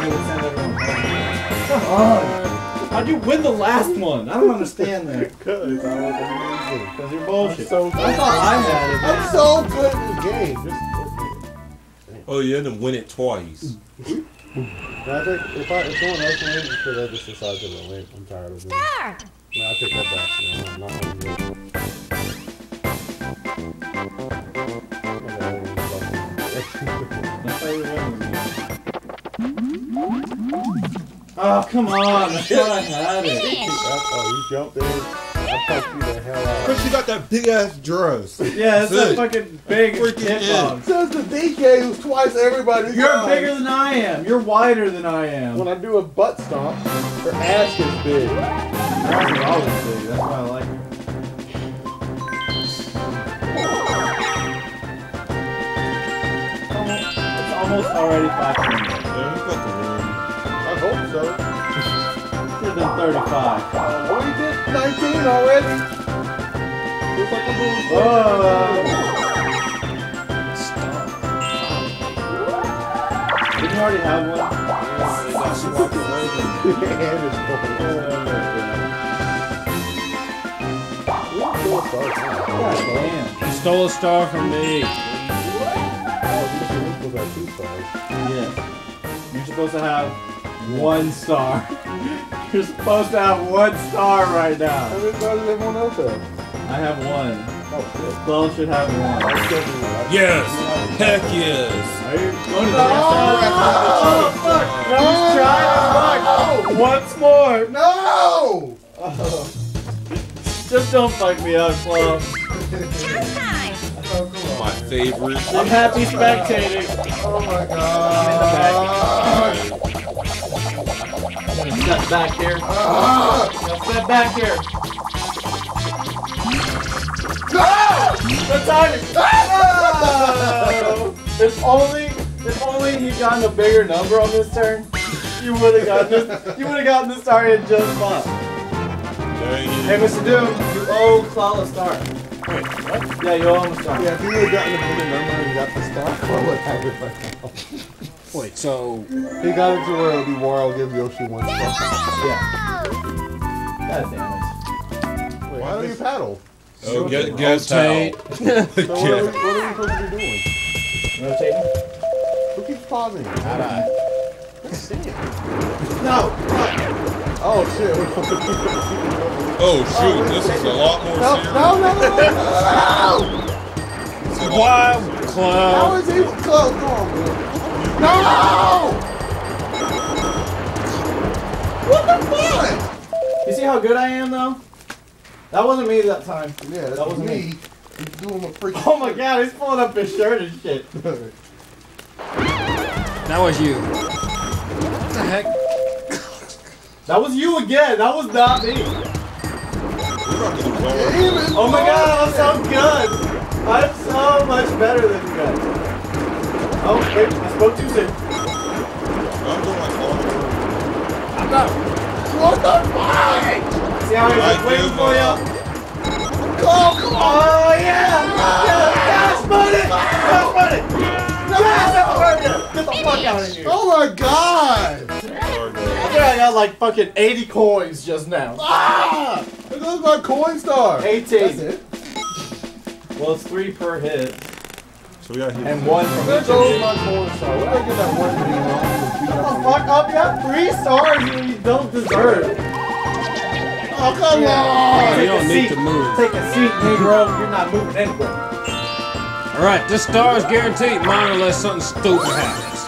Maybe we'll send everyone home. Come on! How'd you win the last one? I don't understand that. Cause I was amazing. Because you're bullshit. so I thought I had it, I'm so good at the game. Just, Oh, you had to win it twice. and I think if I if someone else wins, because I just decided to win. I'm tired of it. Star. No, I take that back. You know, I'm not gonna do Oh, come on. I thought I had it. Oh, you jumped in. I punched you the hell out. Cause you got that big ass dress. Yeah, it's That's a fucking big Freaking hitbox. Says the DK who's twice everybody. You're size. bigger than I am. You're wider than I am. When I do a butt stomp, her ass gets big. Yours is always big. That's why I like it. It's almost already five minutes. Hope so. Should have been 35. Oh, we did 19 already. Looks like we're doing Whoa. Didn't you already have one? hand is full. God damn. You stole a star from me. Yes. You're supposed to have one star. You're supposed to have one star right now. How many stars does everyone else have? I have one. Oh, Bell should have one. shit. I still do that. Yes. Heck yes. Are you going to No! Oh, fuck! He's trying to fuck! Oh. Once more! No! Just don't fuck me up, Flo. Chance time. My favorite. I'm happy spectating. Oh my god. I'm gonna step back here. Ah! Gonna step back here. No! The timing! No! If only, if only he'd gotten a bigger number on this turn, you would have gotten this. You would have gotten this star in just fine. Hey. Mr. Doom, you owe Clel a star. Wait, what? Yeah, you owe him a star. Yeah, if you would have gotten a bigger number and got the star, what would happen right now? Wait, so He got it to where it'll be Wario give Yoshi one. Yeah. Go. God damn it. Wait, why don't you paddle? Oh, get, get Rotate. how. So what are, we, Yeah. what are we supposed to be doing? Rotating? Who keeps pausing? Alright. No! Oh shit. Oh shoot, oh, this is a lot more no, serious. no, no, no, no, Wild no! How clown. is he close? Come on, man. No! What the fuck? You see how good I am, though? That wasn't me that time. Yeah, that, That was was me. me. He's doing a freaking. Oh my god, he's pulling up his shirt and shit. That was you. What the heck? That was you again. That was not me. We're not gonna go. Damn it, Oh my god, I'm so good. I'm so much better than you guys. Oh, wait, I spoke too soon. I'm going like all I'm not. What the fuck? See how he's like waiting for you? Oh, come on! Oh yeah! Yeah, Cash money! Cash money! Cash money! Get the fuck out of here! Oh my god! I think I got like fucking 80 coins just now. Ah! There goes my coin star! 18. That's it. Well, it's three per hit, So we got hit. and one from each of you. my star. Where did I get that one to be Shut the fuck up! You have three stars you you don't deserve. Oh, come Yeah. on! You don't need seat. to move. Take a seat, Negro. You're not moving anywhere. Alright, this star is guaranteed. Mine unless something stupid happens.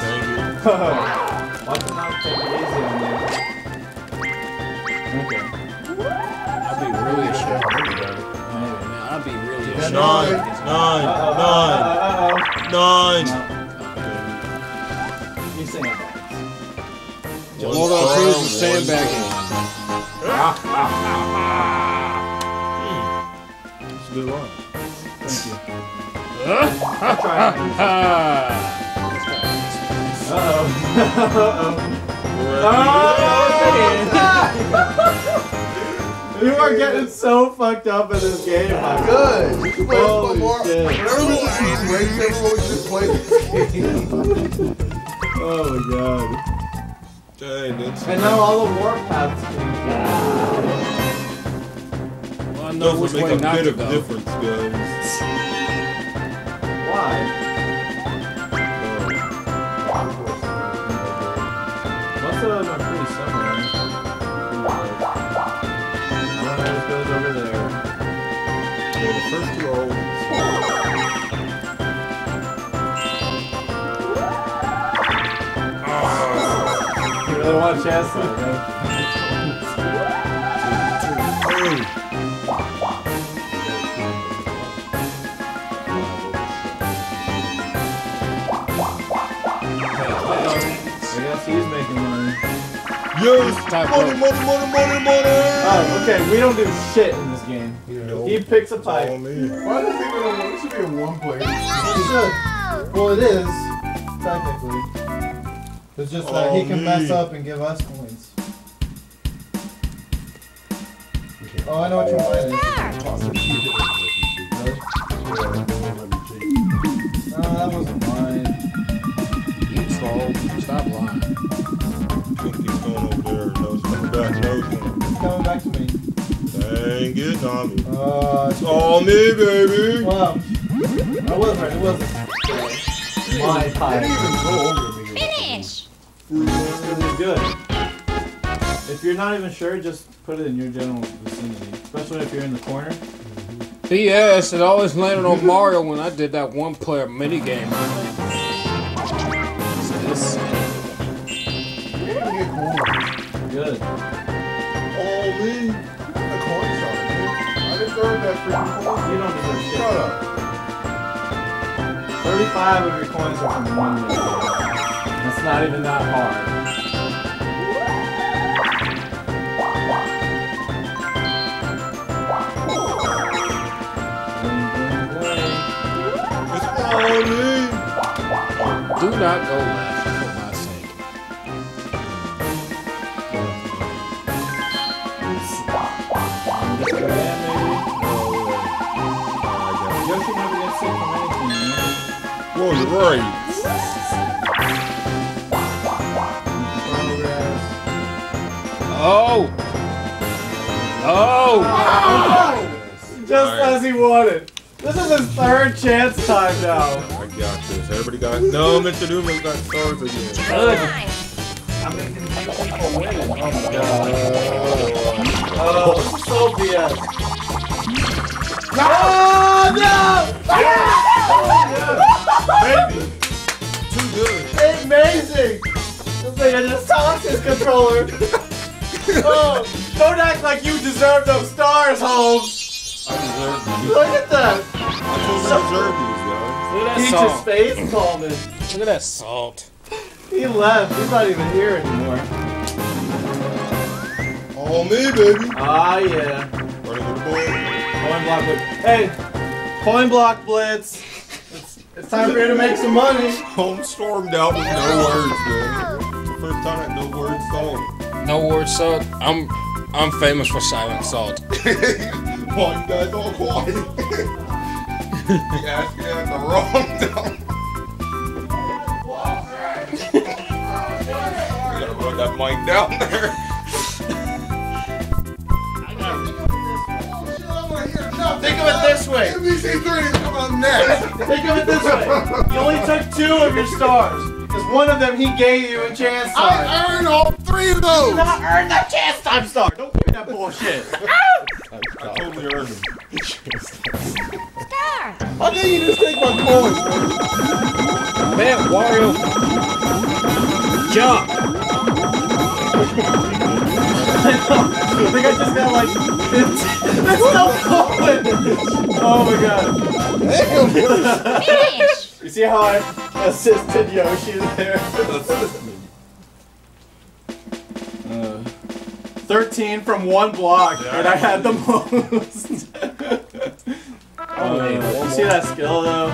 Thank you. Watch him not take it easy on you. Okay. I'll be really ashamed. Nine, nine, nine, Uh-oh. nine. No. You saying Hold on, Cruz is sandbagging. It's a good line. Thank you. I'll try it. Uh-oh. Uh-oh. We're at Oh, man. You are getting so fucked up in this game. my Good. We can play Holy one more. shit. Whenever there's a season break, everyone we just play this game. Oh my god. Dang, that's And now all the warpaths change. Well, I know which doesn't make a bit of go. difference, guys. Why? Oh. Most of first are You really want Chestnut, right? Hey, I guess he's making money. Yes! Type Money, money, money, money, money! Oh, okay, we don't do shit He picks a it's all pipe. me. Why does it even it should be a one player? It should. Well, it is, technically. It's just that he can mess up and give us coins. Oh, I know what your mine is. No, that wasn't mine. You troll. Stop lying. Dang it, Tommy. Uh, It's all me, baby. well, I was right. It wasn't my They pie. didn't even go over me. Finish. It's good. If you're not even sure, just put it in your general vicinity. Especially if you're in the corner. BS, it always landed on Mario when I did that one player minigame. So this- You didn't even get coins. Good. All me. Deserve that freaking coin. You don't deserve shit. Shut up. 35 of your coins are from one minute. That's not even that hard. Do not go left man. Right. Oh! Oh! Just Alright. as he wanted. This is his third chance time now. I got this. Everybody got. No, Mr. Doom's got stars again. Good. Time. I'm making people win. Oh my god. Oh, so BS. Oh no! Baby. Too good. Amazing! This thing just tossed his controller. oh, don't act like you deserve those stars, Holms. I deserve these. Look at that. I totally deserve these, guys. Look at that Peach's salt. face calming. Look at that salt. He left. He's not even here anymore. All me, baby. Ah, yeah. Coin block blitz. Hey, coin block blitz. It's, it's time for you to make some money. Home stormed out with no words, man. The first time I had no words song. No word salt. I'm I'm famous for silent salt. Why you guys all quiet? you asked me at the wrong time. You gotta run that mic down there. Think of it this way. NBC 3 is coming up next. Think of it this way. You only took two of your stars. Because one of them he gave you a chance time. I earned all three of those. not earned that chance time star. Don't give me that bullshit. Ah! I totally earned them. Star. How dare you just take my coins? man? Man, Wario. Jump! I think I just got like 15. That's still going. Oh my god. Finish. You see how I assisted Yoshi there? Uh, 13 from one block, and I had the most. Uh, you see that skill though?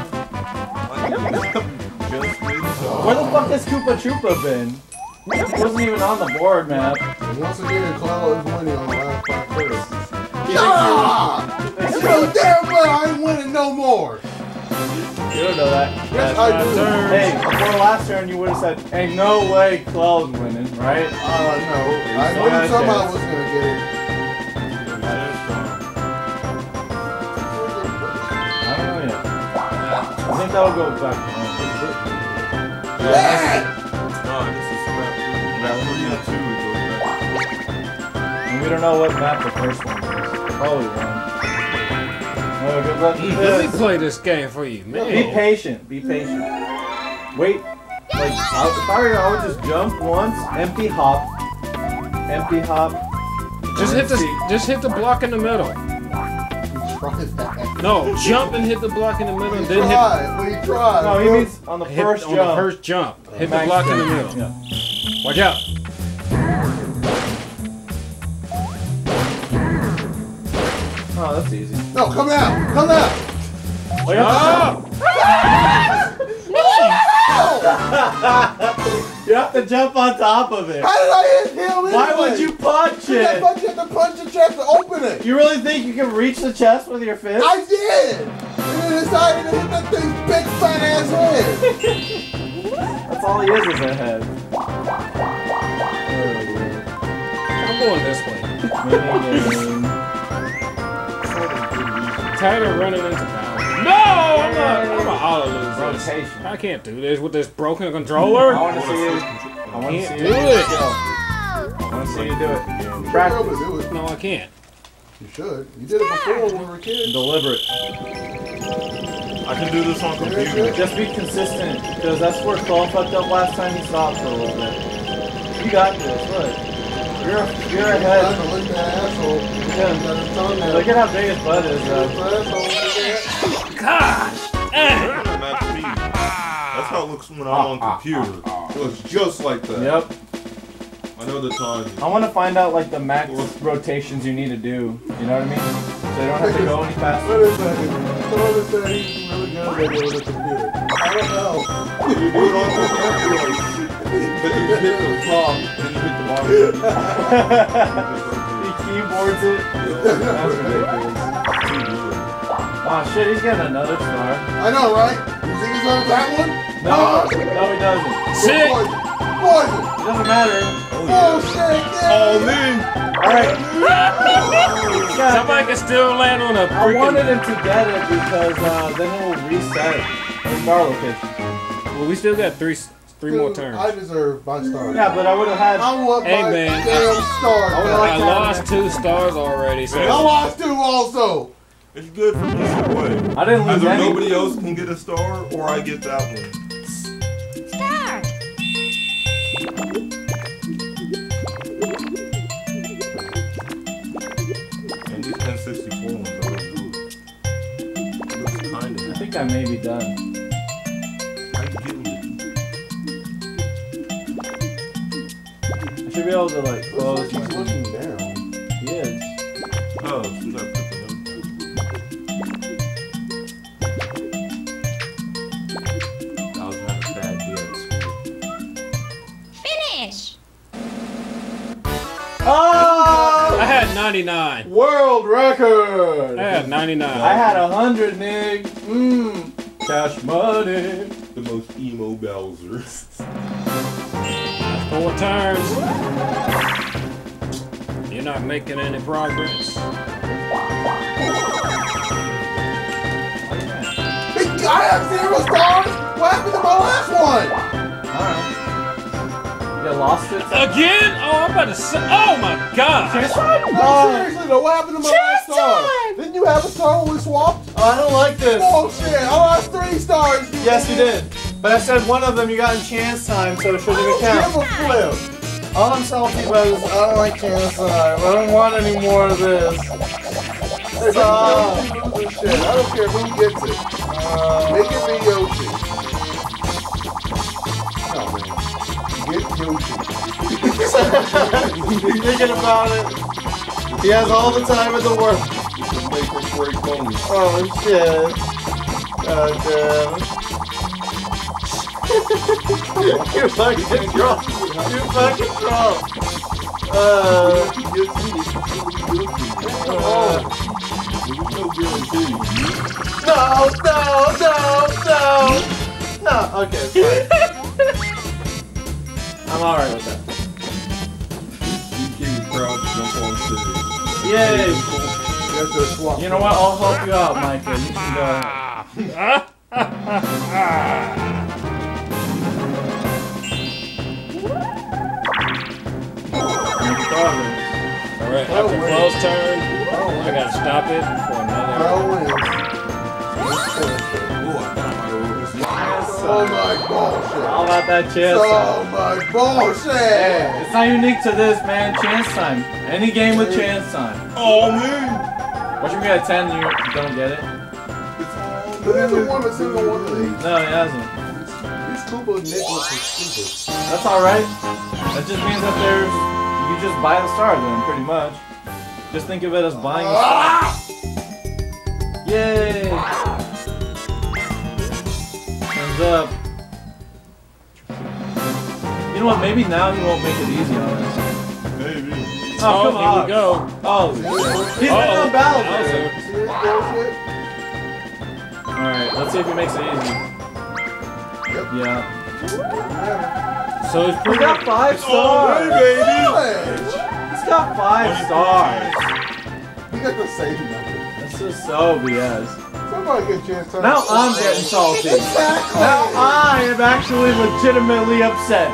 Where the fuck has Koopa Troopa been? He wasn't even on the board map. And once again, Clel is winning on the last five players. Ah! You know damn well I ain't winning no more. You don't know that. Yes, That's I my do. turn. Hey, before the last turn, you would have said, "Ain't no way Clel's winning," right? Oh, no. I knew somebody chance. was gonna get it. I don't know yet. I think that'll go back home. Yeah! And two, it goes. And we don't know what map the first one is. Probably one. Oh, good luck with Let me play this game for you, Be patient. Be patient. Wait. Like, I, if I were you, I would just jump once, empty hop, empty hop. Just hit the just hit the block in the middle. No, jump and hit the block in the middle, We and then hit, tried. We tried. No, he means on the hit first on jump. the first jump. Hit the Max block in the middle. Yeah. Watch out. Oh, that's easy. No, come out. Come out. Oh, you, have to, you have to jump on top of it. How did I hit him anyway? Why would you punch it? You it? have to punch the chest to open it. You really think you can reach the chest with your fist? I did. And then decided to hit that thing's big fat ass head. That's all he is is a head. I'm going this way. Minigame. Tired of running into power. No, I'm not. I'm an auto loser. Rotation. I can't do this with this broken controller. I want to see you. I want to see do you. it. I want to see you do it. You should be Practice. do it. No, I can't. You should. You did it before when we were kids. Deliberate. I can do this on computer. Just be consistent, because that's where Clel fucked up last time he stopped for a little bit. You got this. Look. You're you're ahead. gonna that asshole. Yeah. Got his tongue out. Look at how big his butt is, though. asshole. Gosh. That's how it looks when I'm on computer. It looks just like that. Yep. I know the time. I want to find out like the max rotations you need to do. You know what I mean? So you don't have to go any What faster. is that? Someone said he's really good at it computer. I don't know. You do it on computer. But you hit the top, then you hit the bottom. he keyboards it. That's ridiculous. Oh shit, he's getting another star. I know, right? You think he's on that one? No, no, he doesn't. Sick. Poison. Poison. It doesn't matter. Oh, shit. Yeah. Oh, me! All right. God, Somebody can still land on a I freaking. wanted him to get it because uh, then he'll reset the star location. Well, we still got three three more Dude, turns. I deserve my star. Yeah, but I would have had. I want Hey, my man. damn star. I would back. like I lost two stars already, so I lost two also. It's good for either way. I didn't lose Either any. nobody else can get a star, or I get that one. Star. And these 1064 ones are really good. It looks I kinda. think I may be done. Should be able to like close Looks my. looking down. He is. Oh, so you gotta the note down. I was having a bad day at school. Finish. Oh! I had 99. World record! I had 99. I had a hundred, Nick. Mmm. Cash money. The most emo Bowser. four turns. You're not making any progress. I have zero stars. What happened to my last one? Alright. You lost it? Again? Oh, I'm about to say. Oh my god! No, uh, seriously though, what happened to my last star? Didn't you have a star when we swapped? Oh, I don't like this. Oh shit, I lost three stars. Yes, you did. But I said one of them you got in chance time, so it shouldn't don't even count. give a flip. All I'm salty about is I don't like chance time. I don't want any more of this. Hey, Uh, make this shit. I don't care who gets it. uh, Make it be Yoshi. No, man. Get Yoshi. He's thinking about it. He has all the time in the world. Make or break moments. Oh shit. God damn. You fucking drunk. You fucking drunk. Uh, uh, no. No, no, no, no. Okay, fine. I'm alright with that. You king crowd jump on stage. Yay! You have to swap. You know what? I'll help you out, Micah. You can go. Make Alright, after Clel's turn, I gotta stop it for another. Kyle. Oh, I thought I was. My bullshit. How about that chance Oh time? my Hey, bullshit. it's not unique to this, man. Chance time. Any game with chance time. Oh man! What you get a 10 you don't get it? Who hasn't won a single one of these? No, it hasn't. These Koopa and Nicholas are stupid. That's alright. That just means that there's. You just buy the star then, pretty much. Just think of it as buying a star. Yay! Thumbs up. You know what? Maybe now he won't make it easy on us. Maybe. Oh, Oh, come here on. we go. Oh, shit. He's Uh-oh. on oh. Bowser. Oh. Bowser. See this bullshit? Alright, let's see if he makes it easy. Yep. Yeah. So it's He's pretty. got five stars. baby! What? He's got five stars. You got the same number. That's just so BS. Somebody get a chance Now I'm getting salty. Exactly. Now I am actually legitimately upset.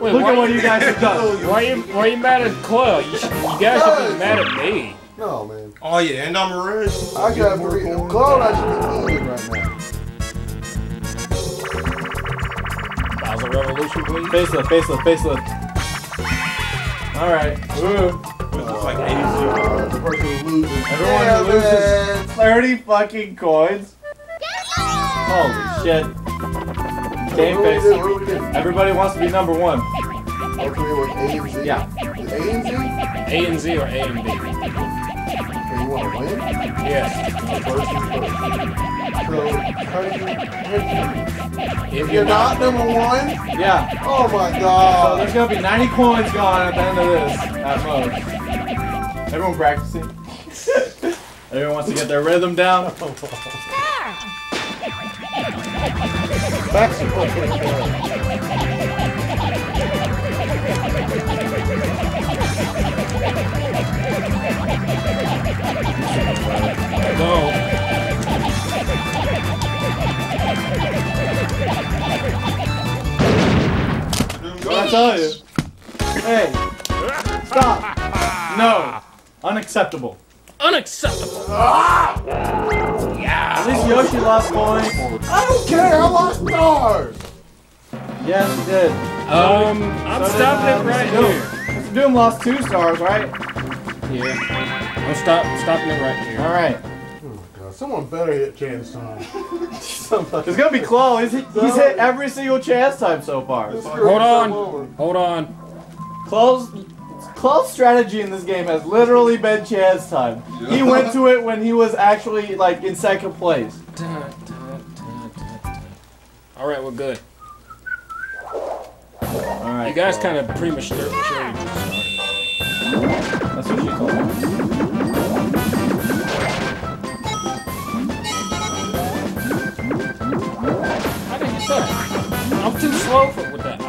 Wait, Look at what you guys have done. Why are you why are you mad at Clel? You, should, you guys should be mad at me. No, man. Oh yeah, and I'm red. I got to be. Clel actually even right now. Bowser Revolution, please. Facelift, facelift, facelift. Alright. Woo. It's like 80 Uh, the person who loses. Everyone yeah, who loses man. 30 fucking coins. Holy shit. Game What do we face. do? What do we do? Everybody wants to be number one. Okay, with A and Z. Yeah. Is A and Z? A and Z or A and B? Okay, you want to win? Yes. First and first. So, how do you? how If You're not number one? Yeah. Oh my So god. there's gonna be 90 coins gone at the end of this, at most. Everyone practicing. Everyone wants to get their rhythm down. Go. What I tell you? Hey, stop. No, unacceptable. Unacceptable. Yeah. At least Yoshi lost coins. I don't care. I lost stars. Yes, he did. Um, I'm So did, stopping uh, it right Mr. Doom. here. Mr. Doom lost two stars, right? Yeah. I'm stop stopping it right here. All right. God, someone better hit chance time. It's gonna be close. He's, he's hit every single chance time so far. Hold on. Hold on. Close, close strategy in this game has literally been chance time. He went to it when he was actually like in second place. All right, we're good. All right. You guys kind of prematurely started. That's what she told me. I'm too slow for with that.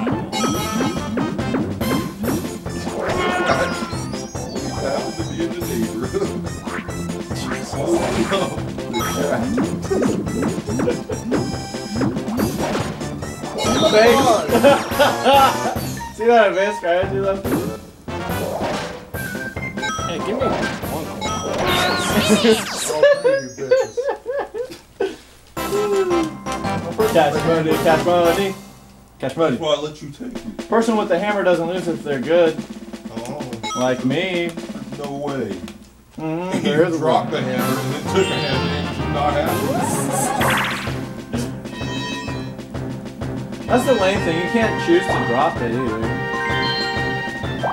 Happens to be in the neighborhood. Thanks. See that advanced strategy left? Hey, give me one. Catch money, catch money, catch money. That's why I let you take it. Person with the hammer doesn't lose if they're good, Oh, like me. no way. Mm, You there is dropped rock. the hammer and then took a hammer and you not have That's the lame thing. You can't choose to drop it either.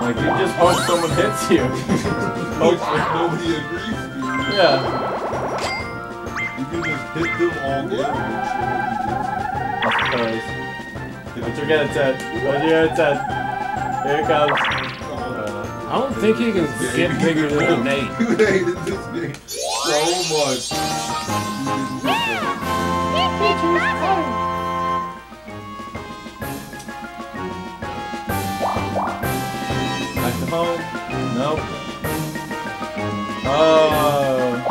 Like you just hope someone hits you. Which nobody agrees to. yeah. You can just hit them all together and shit. I suppose. Don't you get it, Ted? Don't you get it, Ted? Here it comes. Uh, I don't think he can get bigger than a Nate. You hated this game so much. Back to home. Nope. Oh.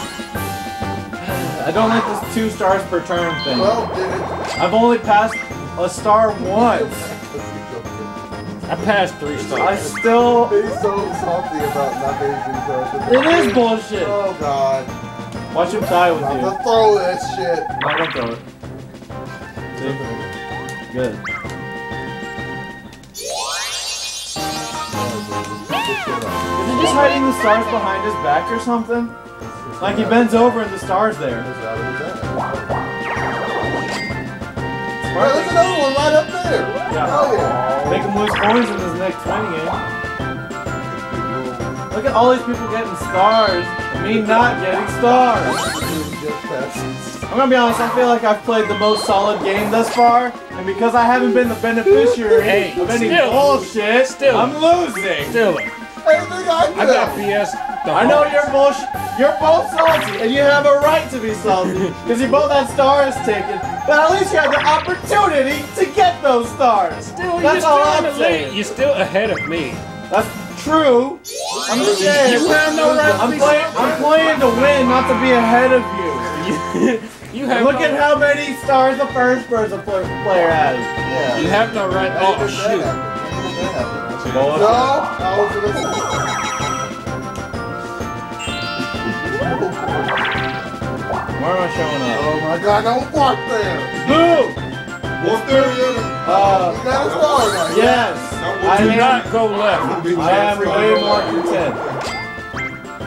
I don't like this two stars per turn thing. Well, did it. I've only passed a star once. I passed three stars. I stars. still. He's so salty about not getting things started. It is bullshit. Oh god. Watch him die with I'm you. gonna throw this shit. No, don't throw it. See? Good. Is he just hiding the stars behind his back or something? Like he bends over and the star's there. It's out of his ass. Smart Well, there's another one right up there. Yeah. Oh yeah. Make him lose coins in his next winning game. Look at all these people getting stars, and me not getting stars. I'm gonna be honest, I feel like I've played the most solid game thus far, and because I haven't been the beneficiary Hey, of any still- bullshit, still- I'm losing. Still, Everything I I got PS. The I know you're bullshit. You're both salty, and you have a right to be salty because you both had stars taken. But at least you had the opportunity to get those stars. Still, That's you're all still I'm in saying. You're still ahead of me. That's true. I'm just saying. You have no right I'm be playing. I'm playing to win, not to be ahead of you. You, you have Look no, at how many stars the first person player has. Yeah. You have no right. How Oh did shoot! Happen? How did that happen? Bullshit. No, I was gonna. Where am I showing up? Oh my god, don't walk there! Boo! Walk there, yeah. Uh, You got a star now. yes. I Do not go left. I am way more content.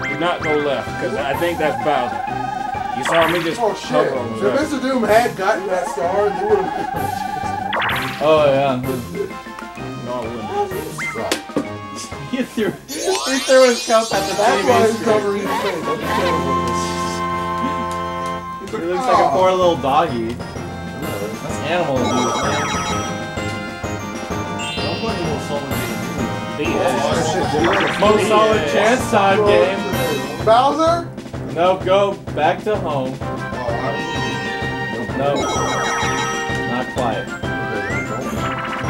Do not go left, because I think that's Bowser. You saw me just Oh shit. hover over So there. Mr. Doom had gotten that star, they would have Oh yeah. No, I wouldn't. He threw. He threw his cup at the That's why he's covering his face. Let me show him He looks like a poor little doggy. That's animal abuse, man. I'm playing more solid games. BS. Most solid Yes. chance time game. Bowser? No, go back to home. No.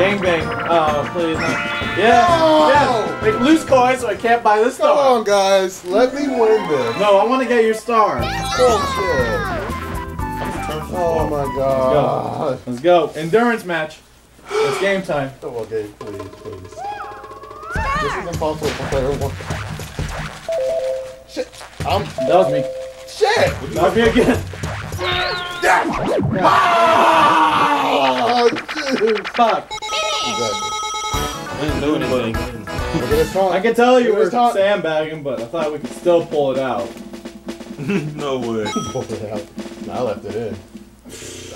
Not quiet. Gang bang. Oh, please. Not. Yes. No! Yes. Make loose coins so I can't buy this Come on, guys. Let me win this. No, I want to get your star. Bullshit. Oh my god. Let's go. Endurance match. It's game time. Oh, okay, please, please. This is impossible for player one. Shit. I'm. That was me. Shit! That was me again. Ah! Oh, oh dude. Fuck. Exactly. I didn't do anything. Look at this I can tell you It were was hot. sandbagging, but I thought we could still pull it out. no way. Pull it out. No, I left it in.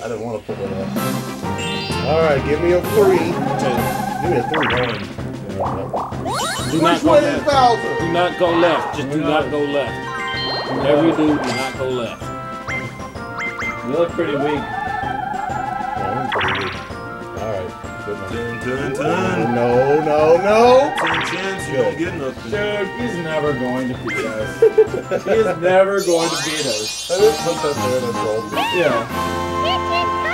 I didn't want to pull it out. Alright, give me a three. Give me a three. Do Which not go way is left. Bowser? Do not go left. Just do not go left. Whatever you do, do not go left. You look pretty weak. Yeah, I'm pretty weak. Alright, good enough. Ten, ten, ten. No, no, no! Ten chance, you don't get nothing. Dude, he's never going to beat us. he is never going to beat us. I just put that there and I rolled it. Yeah.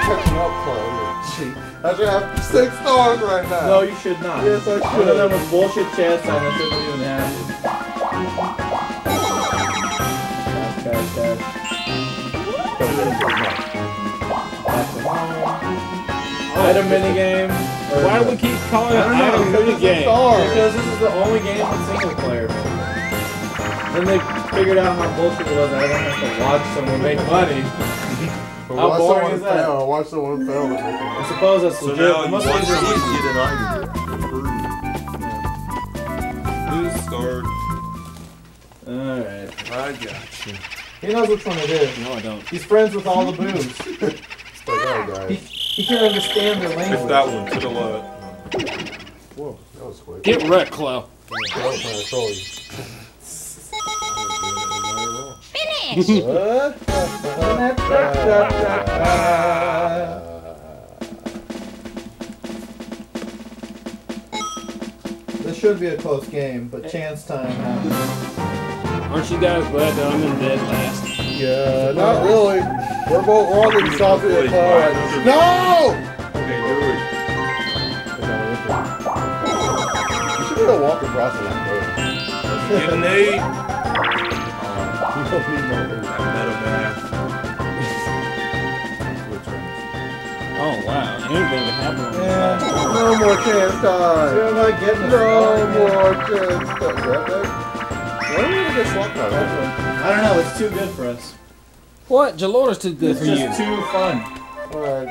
Catching up, clown. Cheat. I should have six stars right now. No, you should not. Yes, I One of them should. was bullshit chance that shouldn't even happen. Cash, cash, cash. Item minigame. Why do we keep calling it I don't item because mini game? Stars. Because this is the only game with single player. Then they figured out how bullshit it was. I don't have to watch someone make money. But How watch boring someone is that? Fail. Watch someone fail. to make it. I suppose that's So legit. now It you must want be to easy. get an item for start? Alright. I got you. He knows which one it is. No, I don't. He's friends with all the boos. It's like, oh, He, guys. he can understand their language. It's that one to the left. Whoa, that was quick. Get wrecked, Clel. I was trying to troll you. Finish! This should be a close game, but chance time happens. Aren't you guys glad that I'm in dead last? Yeah, not really. We're both we're all getting salty at Clel right now. No! Okay, do it. You should have walked across the line. Get an eight. You don't need no aid. That metal math. Oh wow, anything can happen Yeah. No more chance time. See, I'm not getting the No slot more chance time. Grab that. Why do we ever get slot card? I don't know. It's too good for us. What? Jalorda's too good It's for you. just too fun. Alright. I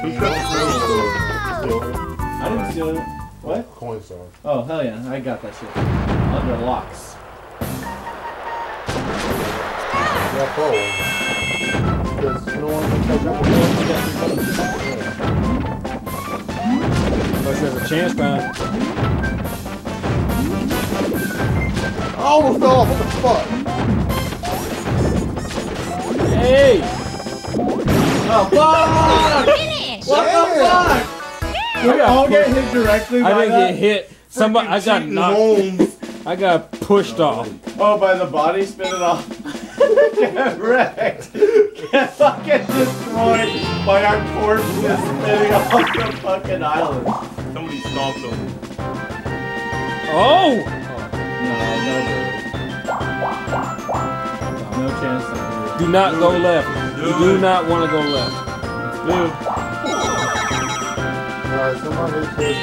didn't steal it. What? Coin star. Oh hell yeah! I got that shit under locks. Yeah, forward. Because you don't want to catch up with Unless there's a chance round. I almost fell off. What the fuck? Hey! Oh fuck! Finish. What the fuck? We all get hit directly by I didn't that? get hit. Somebody, I got knocked. Holms. I got pushed off. Oh, by the body, spin it off. Get wrecked. Get fucking destroyed by our corpses spinning off the fucking island. Somebody stomped him. Oh! No, no, no chance. that Do not go left. You Do do not want to go left. Alright, somebody says.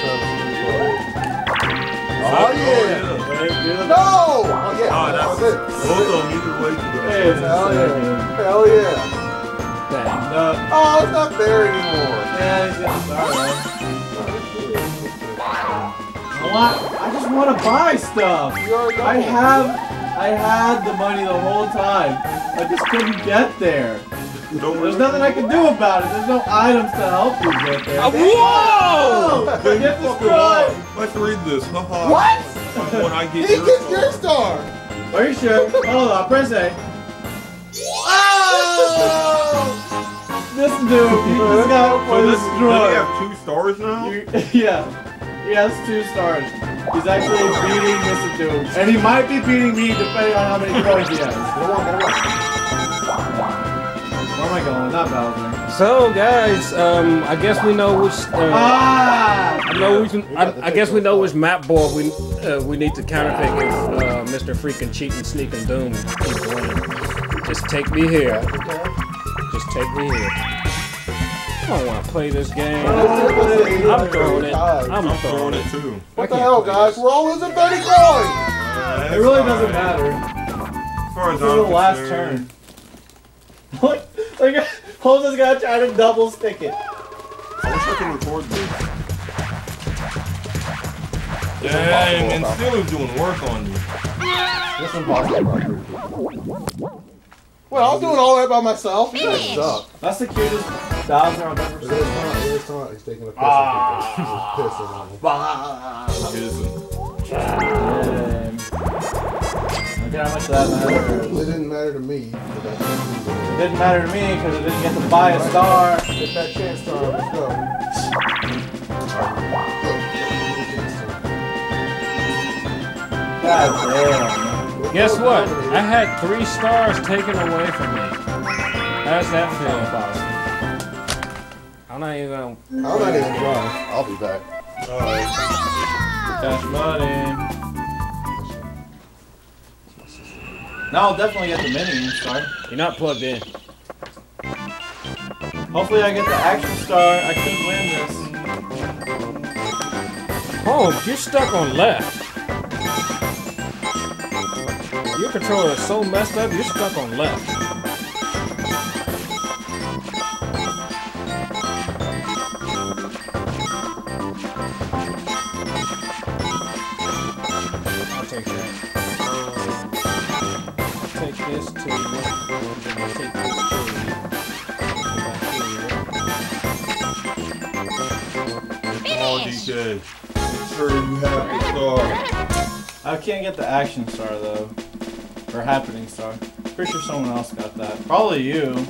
Oh Oh, yeah! we- Wait, do the No! Oh yeah, Oh, that's that's it. both of them either way can go. Hey, it's Hell yeah. Hell yeah. Oh, it's not there anymore. Yeah, he's getting started. I want. I just want to buy stuff. You already know. I have. I had the money the whole time. I just couldn't get there. Don't There's nothing I can do about it. There's no items to help you get there. Uh, whoa! Oh, Then get fuck destroyed. them all. Let's read this. Haha. What? When I He get your gets your star. Are you sure? Hold on, press A. Oh! This dude, he just got So this, does he destroyed. have two stars now? You- yeah, he has two stars. He's actually beating Mr. Doom. and he might be beating me depending on how many coins he has. Get him on, get him on. Where am I going? Not Bowser. So, guys, um, I guess we know which. Uh, Ah! I know we can. I, I guess we know which map board we uh, we need to counterfeit if uh, Mr. Freaking Cheating Sneaking Doom keeps winning. Just take me here. Just take me here. I don't want to play this game. I'm throwing it. I'm I'm throwing throwing it. it too. What the hell, guys? this. We're all losing 30 coins. Uh, It really that's doesn't matter. As far as This is I'm the last concerned. turn. Look, like, Holms is gonna try to double stick it. I wish I could record this. Dang, and still is doing work on you. It's impossible. About. Well, I was doing all that by myself. Finish. That's the cutest Bowser I've ever Look at his seen. tongue, look at his tongue. He's taking a piss. Ah. He's pissing on him. Isn't. Damn. Look at how much that matters. It didn't matter to me. but that's It didn't matter to me because I didn't get to buy a star. Get that chance star. Let's go. God damn. Guess what? I had three stars taken away from me. How's that feel? I'm not even gonna. I'm not even trying. I'll be back. Alright. Cash money. Now I'll definitely get the mini star. You're not plugged in. Hopefully I get the action star. I could win this. Oh, you're stuck on left. Your controller is so messed up, you're stuck on left. I'll take that. Take this to you. I'll take this to you. Come on, Finish. DK. Make sure you have a star. I can't get the action star though. Or happening star. Pretty sure someone else got that. Probably you.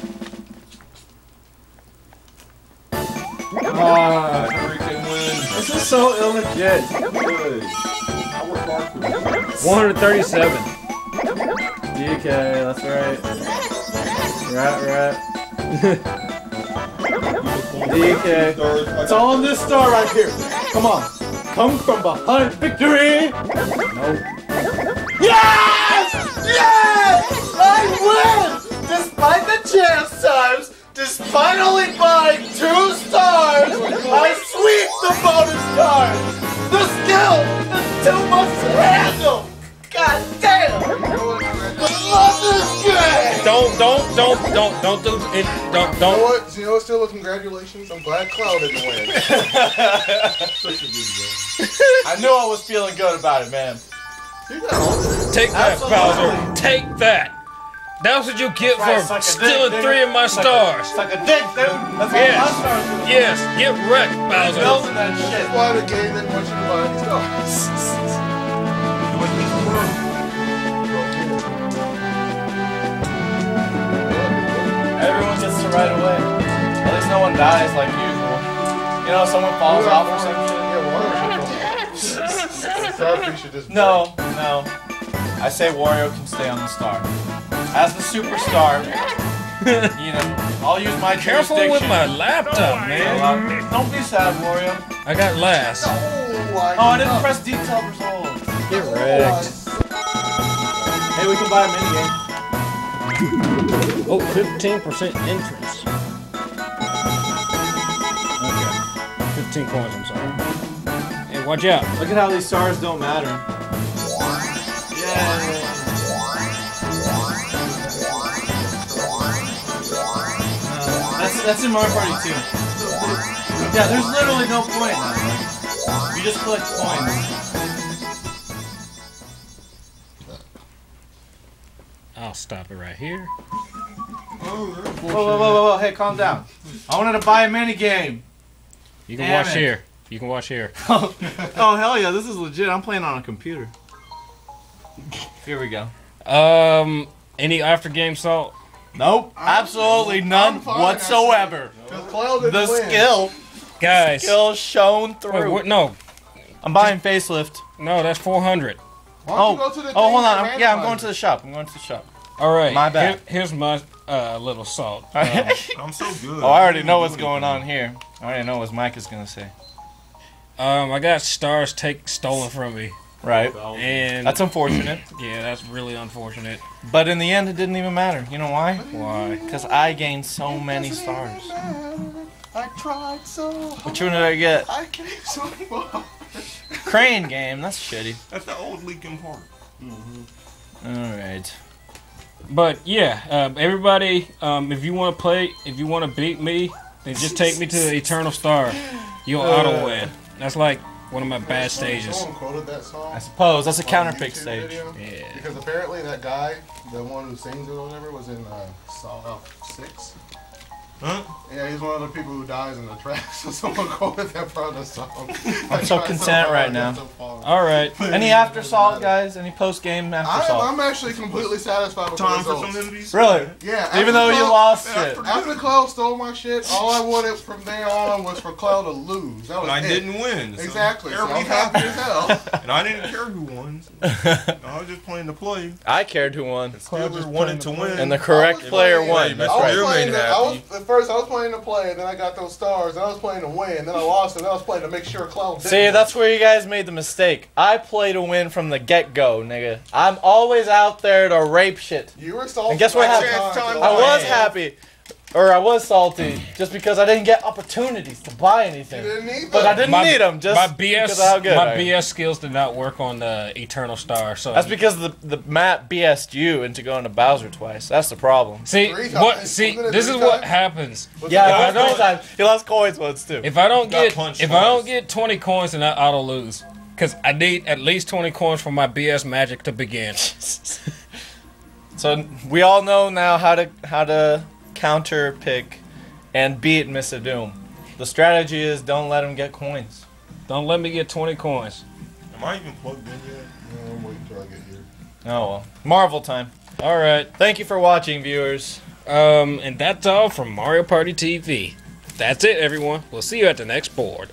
Ah, win. this is so illegit. Good. I work hard for this. 137. DK, that's right. Rat, rat. DK. Stars. I on this star right here. Come on. Come from behind victory. Nope. Yes! Yes! I win! Despite the chance times, despite only buying two stars, I sweep the bonus card. The skill is too much to handle. God damn! I love this game! Don't, don't, don't, don't, don't do it. Don't, You know don't. what? You know what? Still, congratulations. I'm glad Clel didn't win. I knew I was feeling good about it, man. You got all this. Take that, Absolutely. Bowser. Take that. That's what you get Right, for suck a dick, stealing three of my Suck a- stars. Suck a dick, dude. That's Yes. all my stars do. Yes, get wrecked, Bowser. Building that shit. That's why the game didn't want you to buy any stars. Everyone gets to ride away. At least no one dies like usual. You know, someone falls off or some shit. Yeah, Wario should fall. Starfish should just No, no. I say Wario can stay on the star. As the superstar, you know, I'll use my Careful with my laptop, man. man. Don't be sad, Wario. I got last. Oh, I, Oh, I didn't press detail result. Get wrecked. Hey, we can buy a minigame. Oh, 15% entrance. Okay. 15 coins, I'm sorry. Hey, watch out. Look at how these stars don't matter. Yeah. That's that's in Mario Party too. Yeah, there's literally no point now. Like, you just collect coins. I'll stop it right here. Oh, Whoa, whoa, whoa, whoa, whoa! Hey, calm down. I wanted to buy a mini game. You can Damn watch it. here. You can watch here. oh hell yeah, this is legit. I'm playing on a computer. Here we go. Um, any after game salt? Nope, absolutely none I'm fine, whatsoever. Because The win. skill, Guys. skill shown Wait, through. what? No, I'm buying facelift. no, that's 400. Why don't Oh, you go to the oh, hold on. I'm, yeah, I'm going to the shop. I'm going to the shop. All right. My bad. Here- here's my uh, little salt. Um, I'm so good. oh, I already know what's going on here. I already know what Mike is gonna say. um, I got stars take stolen from me, Right. and That's unfortunate. yeah, that's really unfortunate. But in the end, it didn't even matter. You know why? Why? Because I gained so many stars. I tried so hard. Which one did I get? I gave so much. Crane game. That's shitty. That's the old Linkin Park. All right. But yeah, um, everybody, um, if you want to play, if you want to beat me, then just take me to the Eternal Star. You'll Uh. auto win. That's like one of my bad stages. Someone quoted that song. I suppose that's a on counterpick stage. video, Yeah. Because apparently that guy, the one who sings it or whatever, was in uh, Saw 6. Huh? Yeah, he's one of the people who dies in the track. So someone quoted that part of the song. I'm so content right now. All right. Any after salt, guys? Any post game after I, salt? I'm actually completely satisfied with Time the for results. some enemies. Really? Yeah, Even after though you lost Yeah, shit. After Clel stole my shit, all I wanted from there on was for Clel to lose. That was And I it. didn't win. so Exactly. So I'm happy happy. as hell. And I didn't care who won. so I was just playing to play. I cared who won. Steelers wanted to win. And the correct I was player playing- won. Hey, That's I was right. You're playing made to, I was, happy. at first I was playing to play, and then I got those stars, then I was playing to win, and then I lost, and then I was playing to make sure Clel didn't. See, that's where you guys made the mistake. I play to win from the get go, nigga. I'm always out there to rape shit. You were salty. And guess what happened? I I was happy, or I was salty, just because I didn't get opportunities to buy You anything. didn't need But I didn't My- need them just my because BS, of how good I my am. BS skills did not work on the Eternal Star. So That's because the the map BS'd you into going to Bowser twice. That's the problem. see what see this is three what times? happens. Yeah, If I I don't- don't. He lost coins once too. If I don't get punched if I don't get 20 coins, then I auto lose. Cause I need at least 20 coins for my BS magic to begin. So we all know now how to how to counter pick and beat Mr. Doom. The strategy is don't let him get coins. Don't let me get 20 coins. Am I even plugged in yet? Yeah, I'm waiting till I get here. Oh well. Marvel time. All right. Thank you for watching, viewers. Um, and that's all from Mario Party TV. That's it, everyone. We'll see you at the next board.